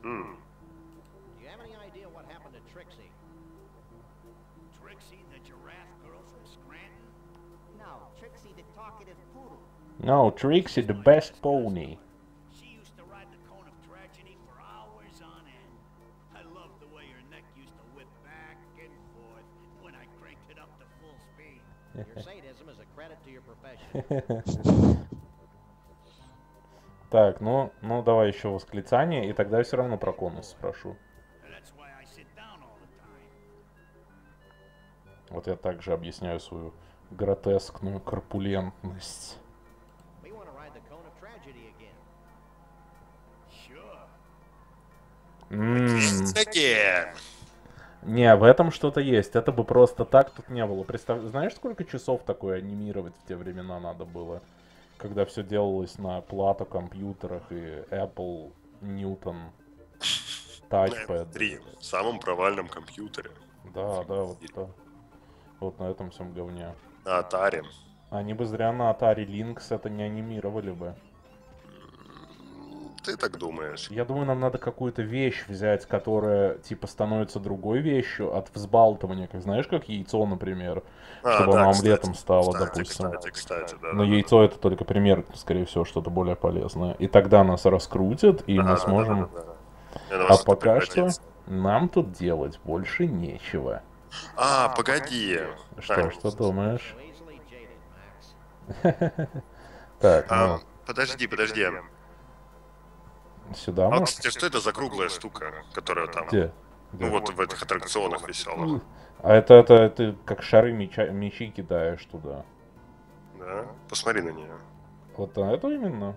М, Do you have any idea what happened to Trixie? Trixie, the giraffe girl from Scranton? No, Trixie the talkative poodle. No, Trixie, the best pony. She used to ride the cone of tragedy for hours on end. I loved the way her neck used to whip back and forth when I cranked it up to full speed. Your sadism is a credit to your profession. [LAUGHS] Так, ну, ну давай еще восклицание, и тогда я все равно про конус спрошу. Вот я также объясняю свою гротескную корпулентность. We want to ride the cone of tragedy again. Не, в этом что-то есть. Это бы просто так тут не было. Представь, знаешь, сколько часов такое анимировать в те времена надо было? Когда все делалось на плато компьютерах и Apple Newton Touchpad. Три. В самом провальном компьютере. Да, да, вот, да. вот на этом всем говне. На Atari. Они бы зря на Atari Lynx это не анимировали бы. Ты так думаешь? Я думаю, нам надо какую-то вещь взять, которая типа становится другой вещью от взбалтывания, как знаешь, как яйцо, например, А, чтобы да, оно кстати, омлетом стало, кстати, допустим. Кстати, кстати, да. Но да, яйцо это только пример, скорее всего, что-то более полезное. И тогда нас раскрутят, и да. мы Да, да, сможем. да, да, да. Думаю, А пока что нам тут делать больше нечего. А, погоди. Что, А, что думаешь? [LAUGHS] Так, а, ну, подожди, подожди. Сюда А, мы. кстати, что это за круглая штука, которая там, Где? ну вот в этих аттракционах веселых? А это, это ты как шары меча, мечи кидаешь туда. Да? Посмотри на нее. Вот на эту именно?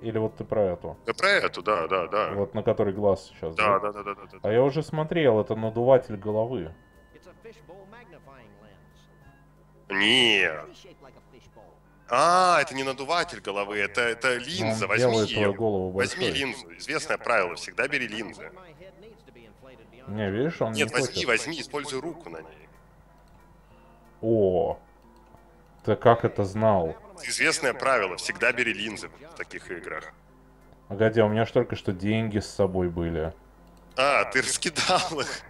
Или вот ты про эту? Да про эту, да, да, да. Вот на который глаз сейчас, Да, да, да, да, да, да. А я уже смотрел, это надуватель головы. Нет. А, это не надуватель головы, это, это линза. Он Возьми ее. голову Возьми линзу. Известное правило, всегда бери линзы. Не, видишь, он Нет, не возьми, хочет. возьми, используй руку на ней. О, ты как это знал? Известное правило, всегда бери линзы в таких играх. Погоди, а у меня ж только что деньги с собой были. А, ты раскидал их.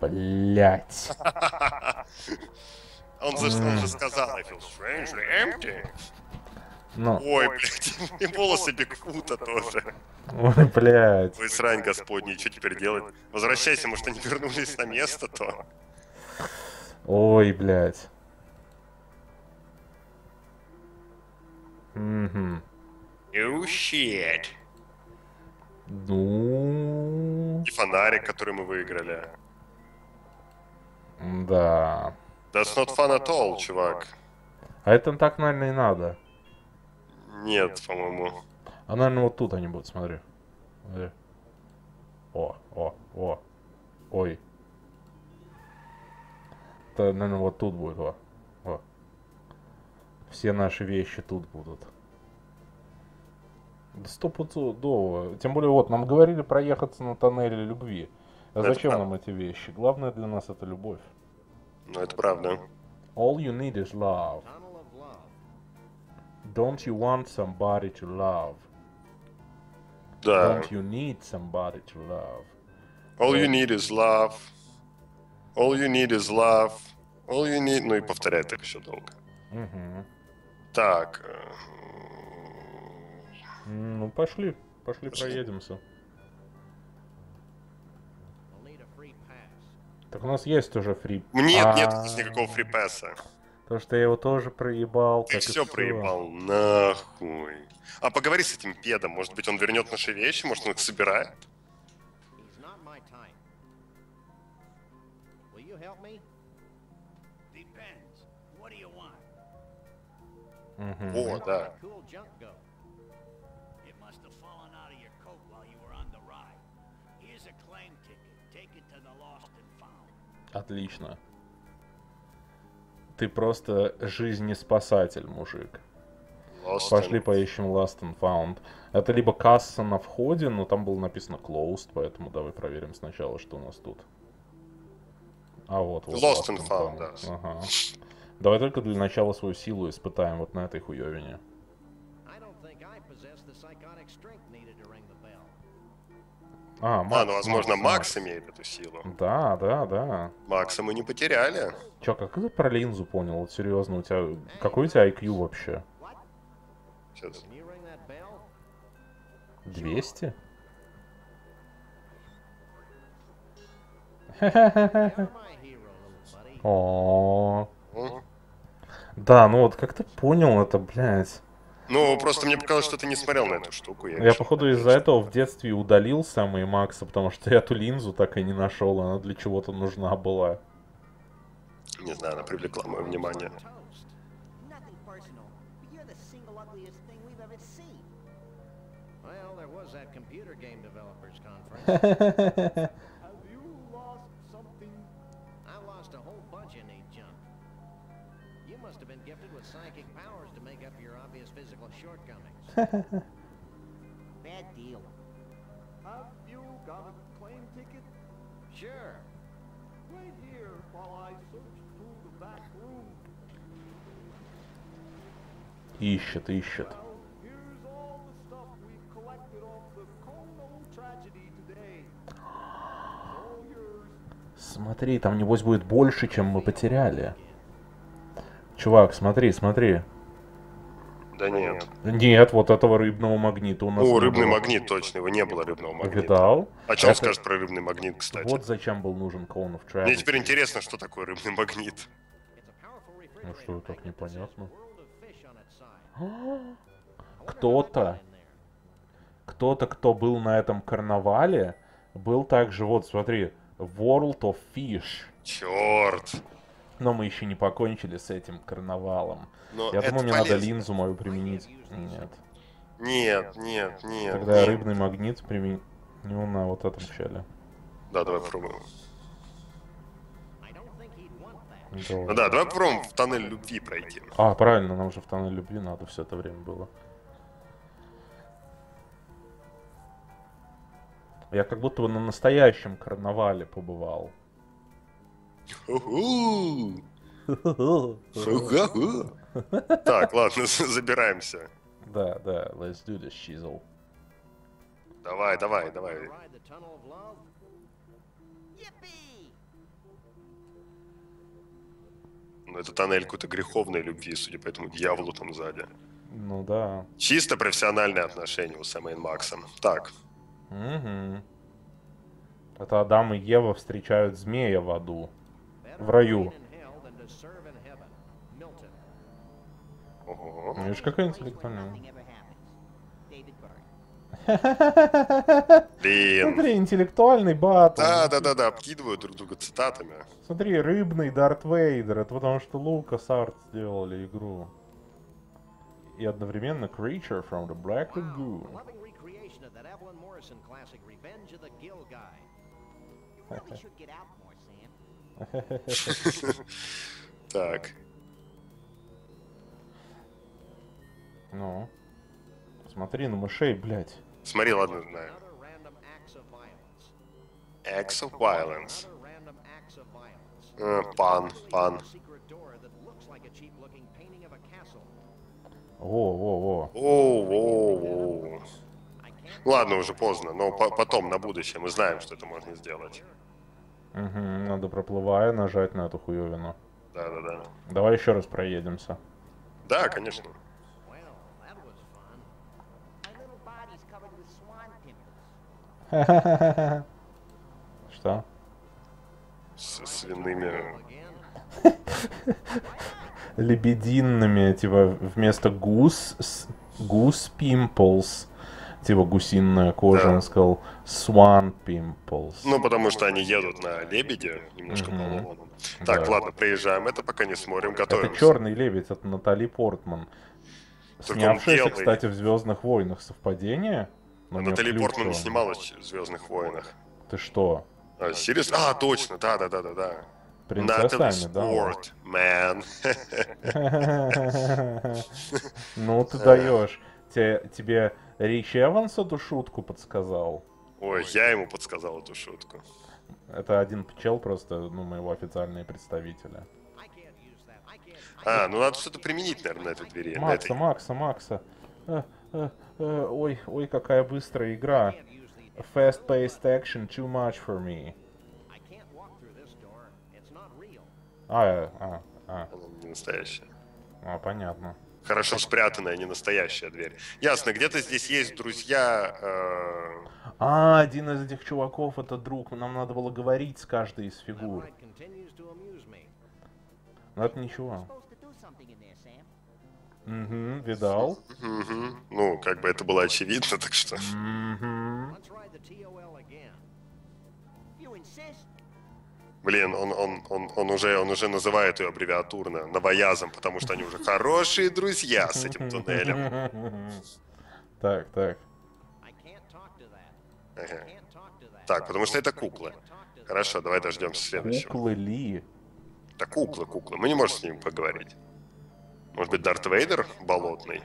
Блять. [LAUGHS] Он же, он же сказал, I feel strangely empty. Ну, Ой, блядь, [LAUGHS] и волосы Бигфута тоже. ой, блять. Ой, срань господний, что теперь делать? Возвращайся, может, они вернулись на место, то... Ой, блять. Угу. Oh, shit. Ну, И фонарик, который мы выиграли. да. That's not fun at all, чувак. А это так, наверное, и надо. Нет, по-моему. А, наверное, вот тут они будут, смотри. Смотри. О, о, о. Ой. Это, наверное, вот тут будет, о. о. Все наши вещи тут будут. Да стопудово. Тем более, вот, нам говорили проехаться на тоннеле любви. А Это зачем правда. нам эти вещи? Главное для нас это любовь. Ну, это правда. All you need is love. Don't you want somebody to love? Да. Don't you need somebody to love? All you need is love. All you need is love. All you need... Ну и повторять так еще долго. Угу. Так. э, Ну, пошли. Пошли Пошли. проедемся. Так у нас есть уже фри. Нет, нет А, здесь никакого фрипесса. То, что я его тоже проебал. Ты все проебал. Нахуй. А поговори с этим педом. Может быть, он вернет наши вещи? Может, он их собирает? He's not my Отлично. Ты просто жизнеспасатель, мужик. Lost Пошли and- поищем Last and Found. Это либо касса на входе, но там было написано Closed, поэтому давай проверим сначала, что у нас тут. А вот, вот Lost and Found, да. Ага. Давай только для начала свою силу испытаем вот на этой хуевине. I А, Макс, А, ну, возможно, Макс, Макс имеет эту силу. Да, да, да. Макса мы не потеряли. Чё, как ты про линзу понял? Вот серьезно, у тебя... Какой у тебя IQ вообще? Сейчас. Can you ring that bell? 200? You're my hero, little buddy. О? Да, ну вот как ты понял это, блядь? Ну, просто мне показалось, что ты не смотрел на эту штуку. Я, решил походу, из-за этого в детстве удалил самые Макса, потому что я эту линзу так и не нашел, она для чего-то нужна была. Не знаю, она привлекла мое внимание. Well, there was that computer game developers [LAUGHS] conference. Bad deal. Have you got a claim ticket? sure. Wait here while I search through the back room. Ищет, ищет. Well, here's all the stuff we've collected off the Kono tragedy today. All yours. Смотри, там небось будет больше, чем мы потеряли. Чувак, смотри, смотри. Да нет. Нет, вот этого рыбного магнита у нас О, рыбный было. магнит, точно, его не было рыбного магнита. Видал? А что он Это- скажет про рыбный магнит, кстати? Вот зачем был нужен Cone of Мне Tragedy. теперь интересно, что такое рыбный магнит. Ну что, так непонятно? [GASPS] Кто-то, кто-то, кто был на этом карнавале, был также, вот, смотри, World of Fish. Черт. Но мы еще не покончили с этим карнавалом. Но Я думаю, мне надо линзу мою применить. Нет. Нет, нет, нет. Тогда нет. рыбный магнит применю на вот этом челе. Да, давай пробуем. I don't think he'd want that. Ну да, давай попробуем в тоннель любви пройти. А, правильно, нам же в тоннель любви надо все это время было. Я как будто бы на настоящем карнавале побывал. [LAUGHS] Так, ладно, [LAUGHS] забираемся. Да, да, let's do this, shizzle. Давай, давай, давай. Ну, это тоннель какой-то греховной любви, судя по этому дьяволу там сзади. Ну да. Чисто профессиональные отношения у Сэма и Макса. Так, Угу. Это Адам и Ева встречают змея в аду. В раю. ого. Видишь, какая интеллектуальная. Блин. Смотри, интеллектуальный батл. Да, да, да, да, обкидывают друг друга цитатами. Смотри, рыбный Дарт Вейдер. Это потому что Лукас Арт сделали игру. И одновременно Creature from the Black Lagoon. [LAUGHS] Так, Ну. Смотри на мышей, блядь. смотри, ладно, знаю. Acts of violence. Э, пан, пан. a secret door that looks like a cheap-looking painting of a castle. Во, во, во. Оу-оу-оу. I can't Ладно, уже поздно, но по- потом, на будущее, мы знаем, что это можно сделать. Угу, надо проплывая нажать на эту хуевину. Да-да-да. Давай еще раз проедемся. Да, конечно. [LAUGHS] Что? С свиными... Лебединными, типа, вместо гус, гус pimples. Типа гусиная кожа, Да. он сказал swan pimples. Ну, потому что они едут на лебеде, немножко Мгм. по-ломаному. Так, Да. ладно, проезжаем это, пока не смотрим, это готовимся. черный лебедь, это Натали Портман. Только Снявшаяся, кстати, в Звездных войнах. Совпадение? Но Натали Портман не снималась в Звездных войнах. Ты что? А, Сириус? А, точно, да, да, да, да, да. Принцессами, да? Спорт, man. [LAUGHS] Ну ты [LAUGHS] даешь. Те- Тебе Рич Эванс эту шутку подсказал? Ой, я ему подсказал эту шутку. Это один пчел просто, ну, моего официальные представителя. А, ну надо что-то применить, наверное, на этой двери. Макса, этой. Макса, Макса. Э, э, э, ой, ой, какая быстрая игра. Fast-paced action too much for me. А, а, а, Она не настоящая. а, понятно. Хорошо спрятанная, не настоящая дверь. Ясно, где-то здесь есть друзья... э, А, один из этих чуваков это друг. Нам надо было говорить с каждой из фигур. Но это ничего. Угу, видал? мгм. Ну, как бы это было очевидно, [LAUGHS] так что... Угу. Блин, он, он, он, он, уже, он уже называет ее аббревиатурно новоязом, потому что они уже хорошие друзья с этим туннелем. Так, так. Ага. Так, потому что это куклы. Хорошо, давай дождемся следующего. Куклы Ли. Да куклы, куклы. Мы не можем с ними поговорить. Может быть, Дарт Вейдер болотный?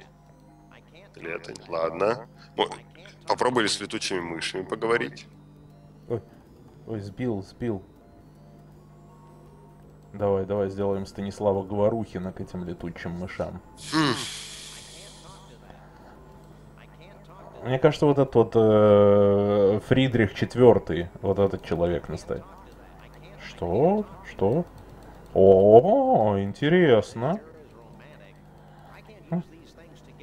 Или это... Ладно. Talk Попробовали с летучими мышами поговорить. Ой, ой, сбил, сбил. Давай, давай сделаем Станислава Говорухина к этим летучим мышам. Мне кажется, вот этот вот э, Фридрих IV, вот этот человек настоящий. Что? Что? О, интересно.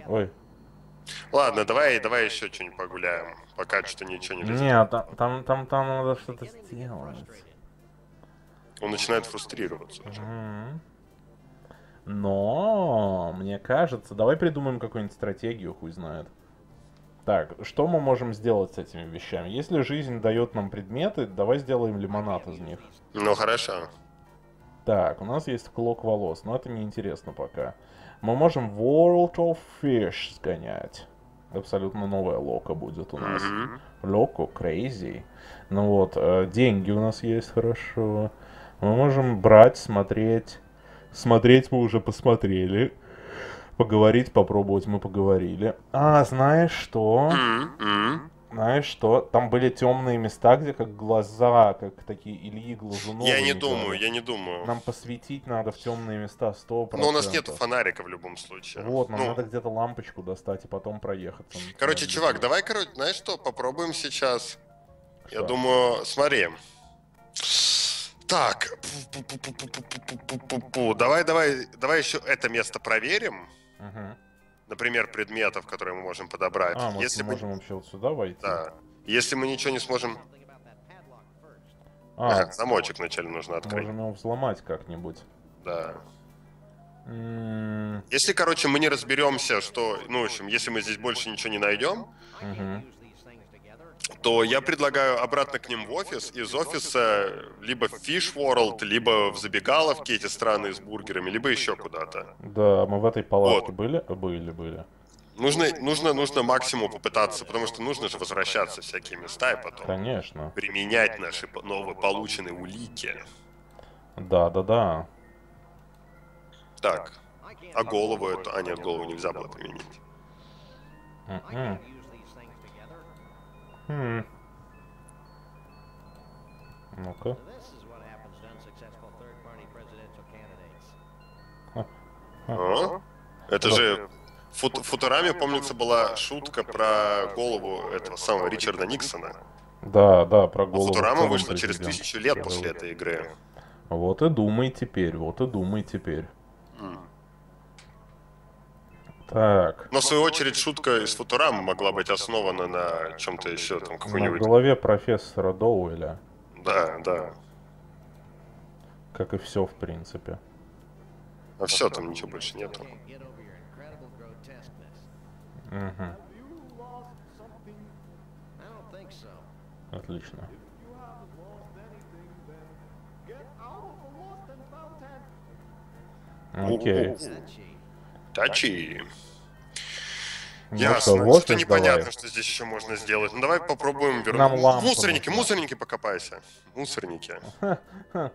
Ой, Ладно, давай, давай еще что-нибудь погуляем. Пока что ничего не результат. нет, там, там, там, там надо что-то сделать. Он начинает фрустрироваться. уже. Мгм. Но, мне кажется, давай придумаем какую-нибудь стратегию, хуй знает. Так, что мы можем сделать с этими вещами? Если жизнь дает нам предметы, давай сделаем лимонад из них. Ну, хорошо. Так, у нас есть клок волос, но это неинтересно пока. Мы можем World of Fish сгонять. Абсолютно новая лока будет у нас. Мгм. Локо, crazy. Ну вот, э, деньги у нас есть, хорошо. Мы можем брать, смотреть. Смотреть мы уже посмотрели. Поговорить, попробовать мы поговорили. А, знаешь что? Знаешь что? Там были темные места, где как глаза, как такие Ильи Глазуновы. Я не думаю, я не думаю. Нам посветить надо в темные места, сто Но у нас нет фонарика в любом случае. Вот, нам Ну, надо где-то лампочку достать и потом проехаться. Короче, чувак, давай, короче, знаешь что, попробуем сейчас. Я Что? думаю, смотри. Так, давай, давай, давай еще это место проверим. Например, предметов, которые мы можем подобрать. А, может, Если мы мы, можем вообще вот сюда войти? да, если мы ничего не сможем. А, Ага, замочек вначале нужно открыть. можем его взломать как-нибудь. Да. Если, короче, мы не разберемся, что, ну, в общем, если мы здесь больше ничего не найдем, мгм. То я предлагаю обратно к ним в офис, из офиса либо в Fish World, либо в забегаловке эти страны с бургерами, либо еще куда-то. Да, мы в этой палатке Вот. были? Были, были. Нужно, нужно, нужно максимум попытаться, потому что нужно же возвращаться в всякие места и потом Конечно. применять наши новые полученные улики. Да, да, да. Так, а голову эту... А, нет, голову нельзя было применить. I М-м. Presidential candidates. А? Это же... В Фут- Футураме, помнится, была шутка про голову этого самого Ричарда Никсона. Да, да, про А голову. Футурама в целом вышла через тысячу лет после этой игры. Вот и думай теперь, вот и думай теперь. Так. Но в свою очередь шутка из Футурамы могла быть основана на чем-то еще, там На какой-нибудь... голове профессора Доуэля. Да, да. Как и все, в принципе. А все, там ничего больше нету. Угу. Отлично. Окей. Touchy. Тачи. Ну Ясно. что, Что-то офис непонятно, давай. что здесь еще можно сделать. Ну давай попробуем вернуть. Нам лампу Мусорники, нужно. мусорники покопайся. Мусорники. [LAUGHS]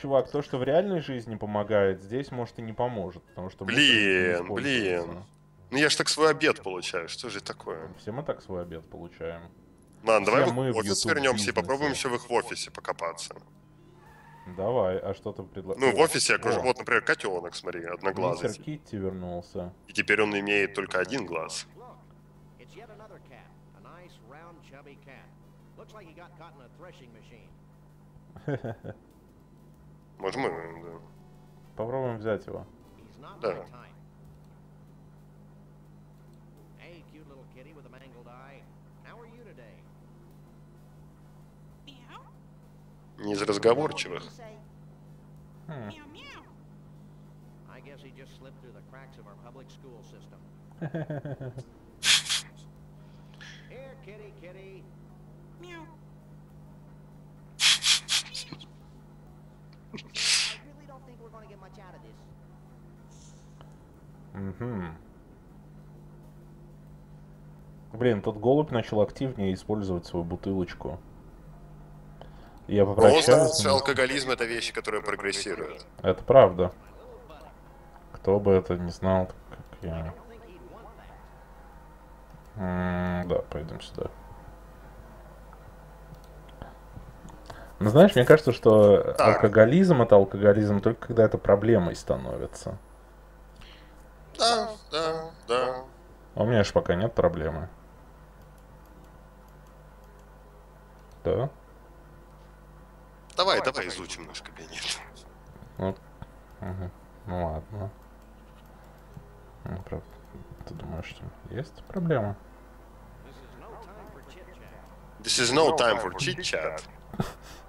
Чувак, то, что в реальной жизни помогает, здесь может и не поможет, потому что Блин, блин. Ну я ж так свой обед получаю. Что же такое? Все мы так свой обед получаем. Ладно, давай Все в мы в офис вернемся и попробуем еще в их офисе покопаться. Давай, а что ты предлагаешь? Ну, в офисе я окружу. Вот, например, котенок, смотри, одноглазый. Мистер Китти вернулся. И теперь он имеет только один глаз. Может, мы... да. Попробуем взять его. Да. Much out of this. Мгм. Блин, тот голубь начал активнее использовать свою бутылочку. Я попрощаюсь. что ним. алкоголизм это вещи, которые прогрессируют. Это правда. Кто бы это не знал, как я. М, Да, пойдем сюда. Ну, знаешь, мне кажется, что Так. алкоголизм это алкоголизм только когда это проблемой становится. Да, да, да. А у меня же пока нет проблемы. Да? Давай, давай изучим наш кабинет. Ну, мгм. ну ладно. Ну, правда, ты думаешь, что есть проблема? This is no time for chit-chat.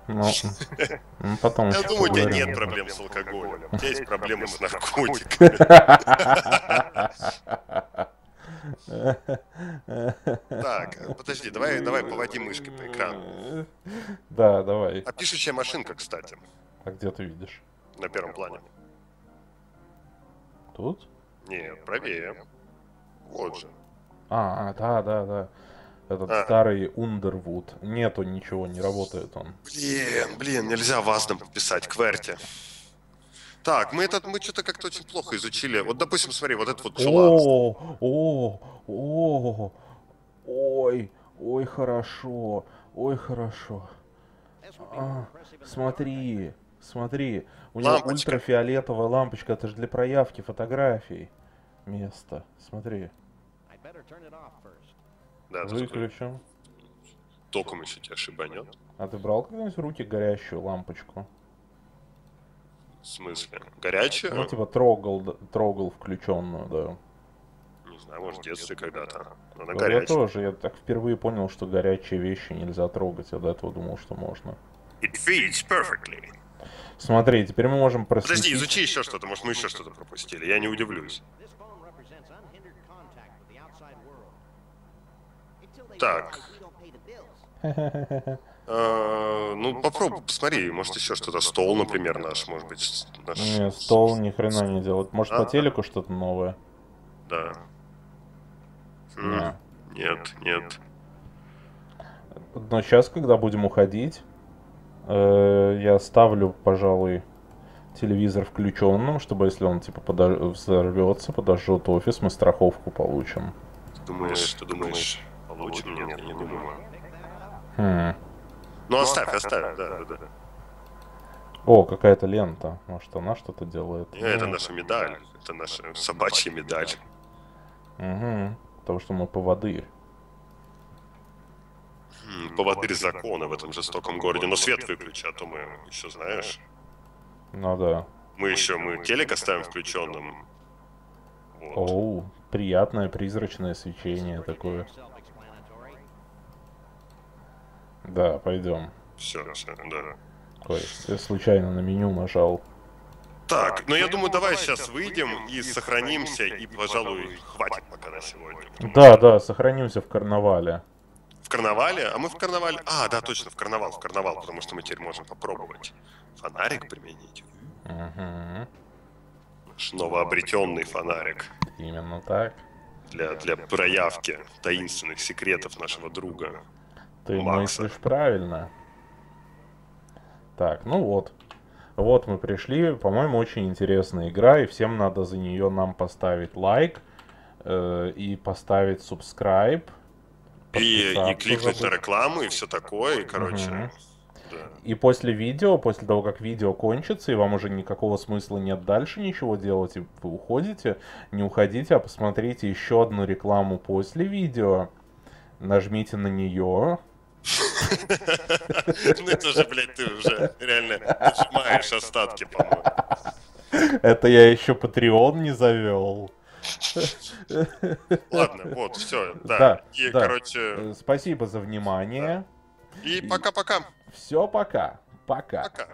Ну, [LAUGHS] ну, потом Я думаю, у тебя нет проблем с алкоголем. У тебя есть проблемы с наркотиками. [LAUGHS] [LAUGHS] Так, подожди, давай, давай поводи мышкой по экрану. Да, давай. А пишущая машинка, кстати, А где ты видишь? на первом плане. Тут? Нет, правее. Вот же. А, а, да, да, да. Этот А. старый Ундервуд. Нету ничего, не работает он. Блин, блин, нельзя ВАЗДом подписать, Кверти. Так, мы этот, мы что-то как-то очень плохо изучили. Вот, допустим, смотри, вот этот вот чулан. О, о, о, ой, ой, хорошо, ой, хорошо. А, смотри, смотри, у него Лампочка. ультрафиолетовая лампочка, это же для проявки фотографий. Место, смотри. Да, выключим. током еще тебя шибанет. А ты брал когда-нибудь в руки горящую лампочку? В смысле? Горячая? Ну, типа трогал, трогал включенную, да. Не знаю, может, в детстве когда-то. Она Ну, Я горячая. тоже, я так впервые понял, что горячие вещи нельзя трогать, я до этого думал, что можно. It feeds perfectly. Смотри, теперь мы можем Подожди, просветить... изучи еще что-то, может, мы еще что-то пропустили, я не удивлюсь. Так. [LAUGHS] bills. А, ну, попробуй, посмотри, может, еще что-то. Стол, например, наш, может быть, наш... Не, стол ни хрена не делает. Может, А? по телеку что-то новое? Да. Не. Нет, нет. Но сейчас, когда будем уходить, э, я ставлю, пожалуй, телевизор включенным, чтобы если он типа подо- взорвется, подожжет офис, мы страховку получим. Ты думаешь, ты думаешь, получим? Нет, я не думаю. Хм. Ну, оставь, оставь, да, да, да. О, какая-то лента. Может, она что-то делает? Не, Это наша медаль, это наша собачья медаль. Угу. Потому что мы поводырь. Поводырь закона в этом жестоком городе. Но свет выключи, а то мы еще, знаешь, Ну да. мы еще, мы телек оставим включенным. Вот. Оу, приятное призрачное свечение такое. Да, пойдем. Все, все, да. Ой, я случайно на меню нажал. Так, ну я думаю, давай сейчас выйдем и сохранимся, и, пожалуй, хватит пока на сегодня. Да, да, сохранимся в карнавале. В карнавале? А мы в карнавале... А, да, точно, в карнавал, в карнавал, потому что мы теперь можем попробовать фонарик применить. Угу. Наш новообретенный фонарик Именно так. для, для проявки таинственных секретов нашего друга. Ты Макса. мыслишь правильно. Так, ну вот. Вот мы пришли. По-моему, очень интересная игра, и всем надо за нее нам поставить лайк э, и поставить subscribe. И, и кликнуть на рекламу, и все такое, и, короче... Да. И после видео, после того, как видео кончится, и вам уже никакого смысла нет дальше ничего делать, и вы уходите, не уходите, а посмотрите еще одну рекламу после видео. Нажмите на нее. Ну это же, блядь, ты уже реально отжимаешь остатки, по-моему. Это я еще Patreon не завел. Ладно, вот, все, да. Да, И, да. короче, Э, Спасибо за внимание. и пока-пока. Все, пока. Пока. Пока.